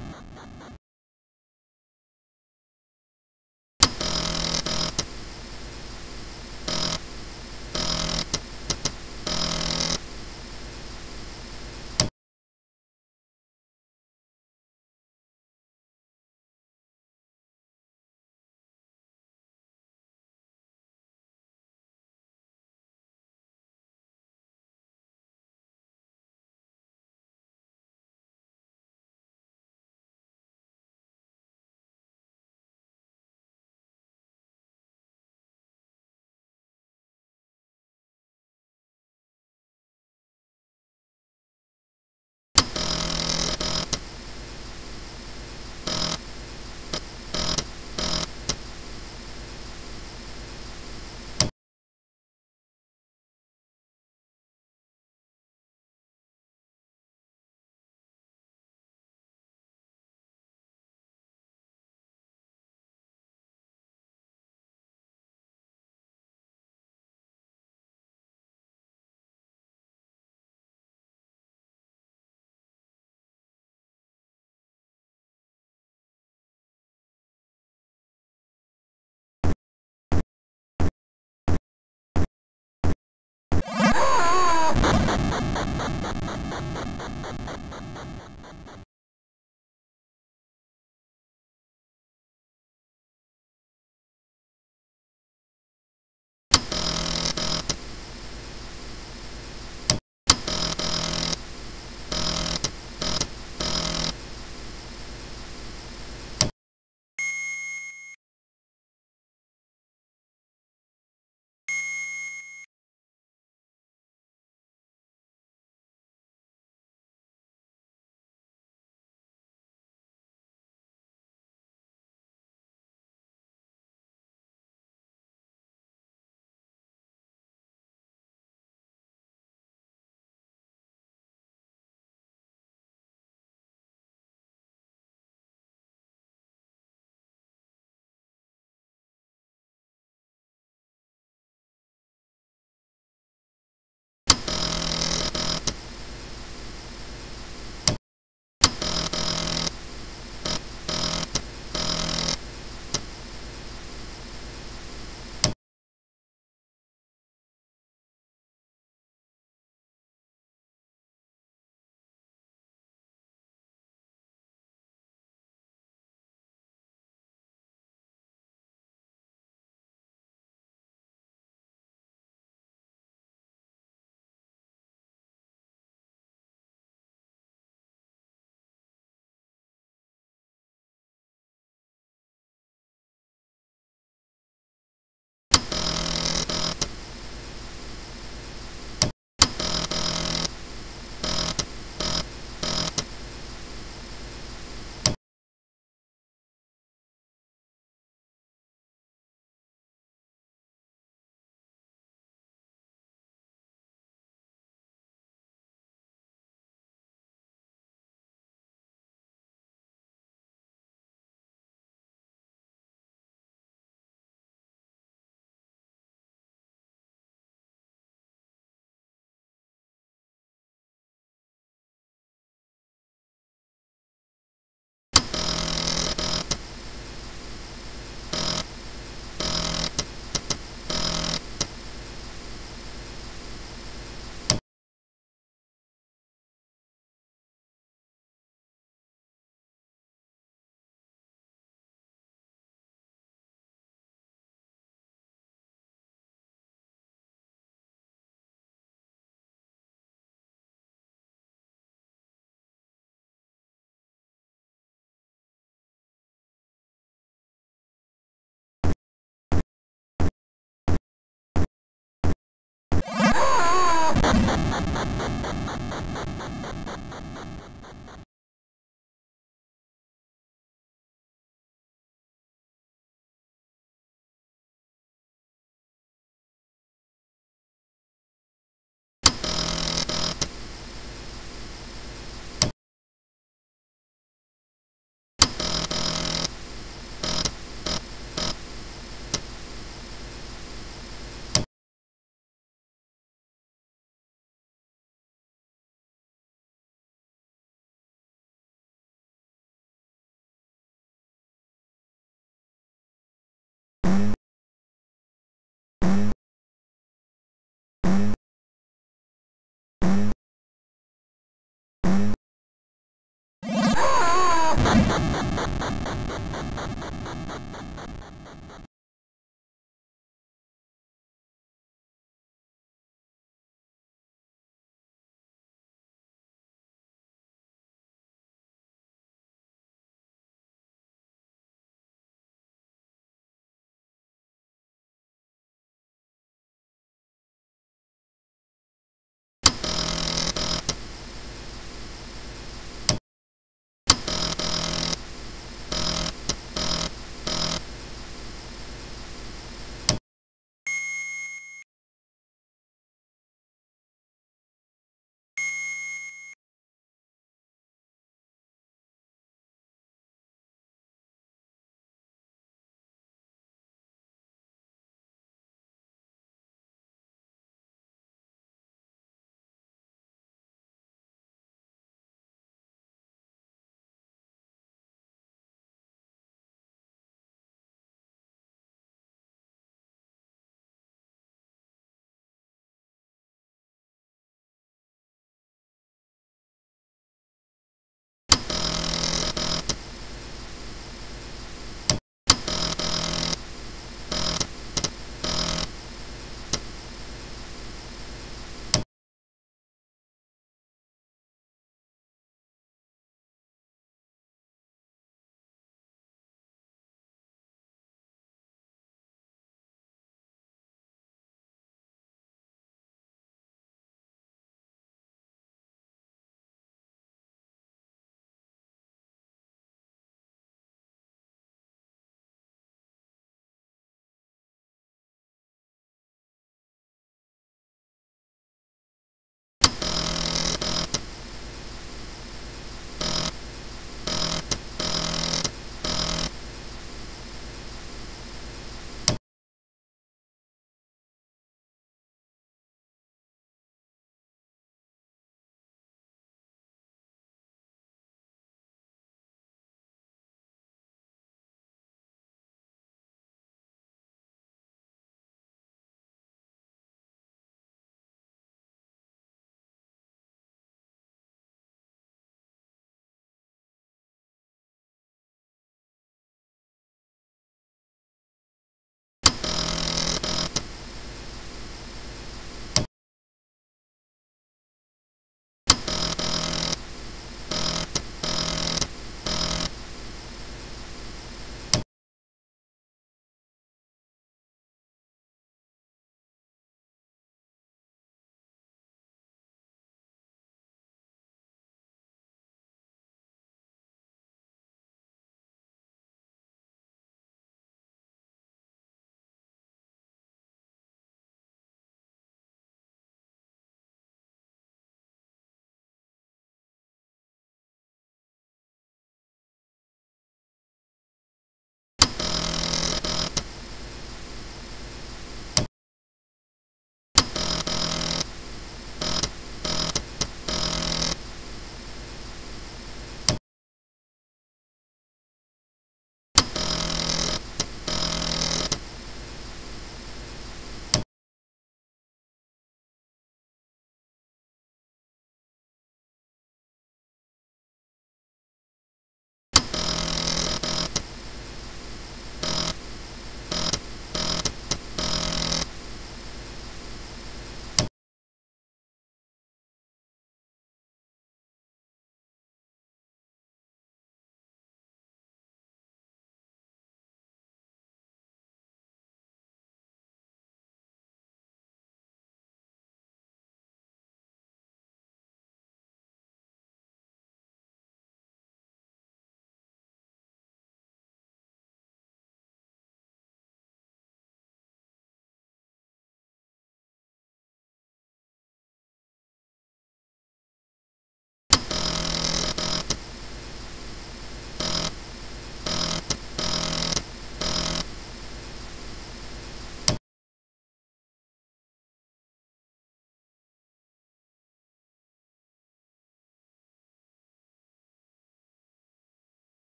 you.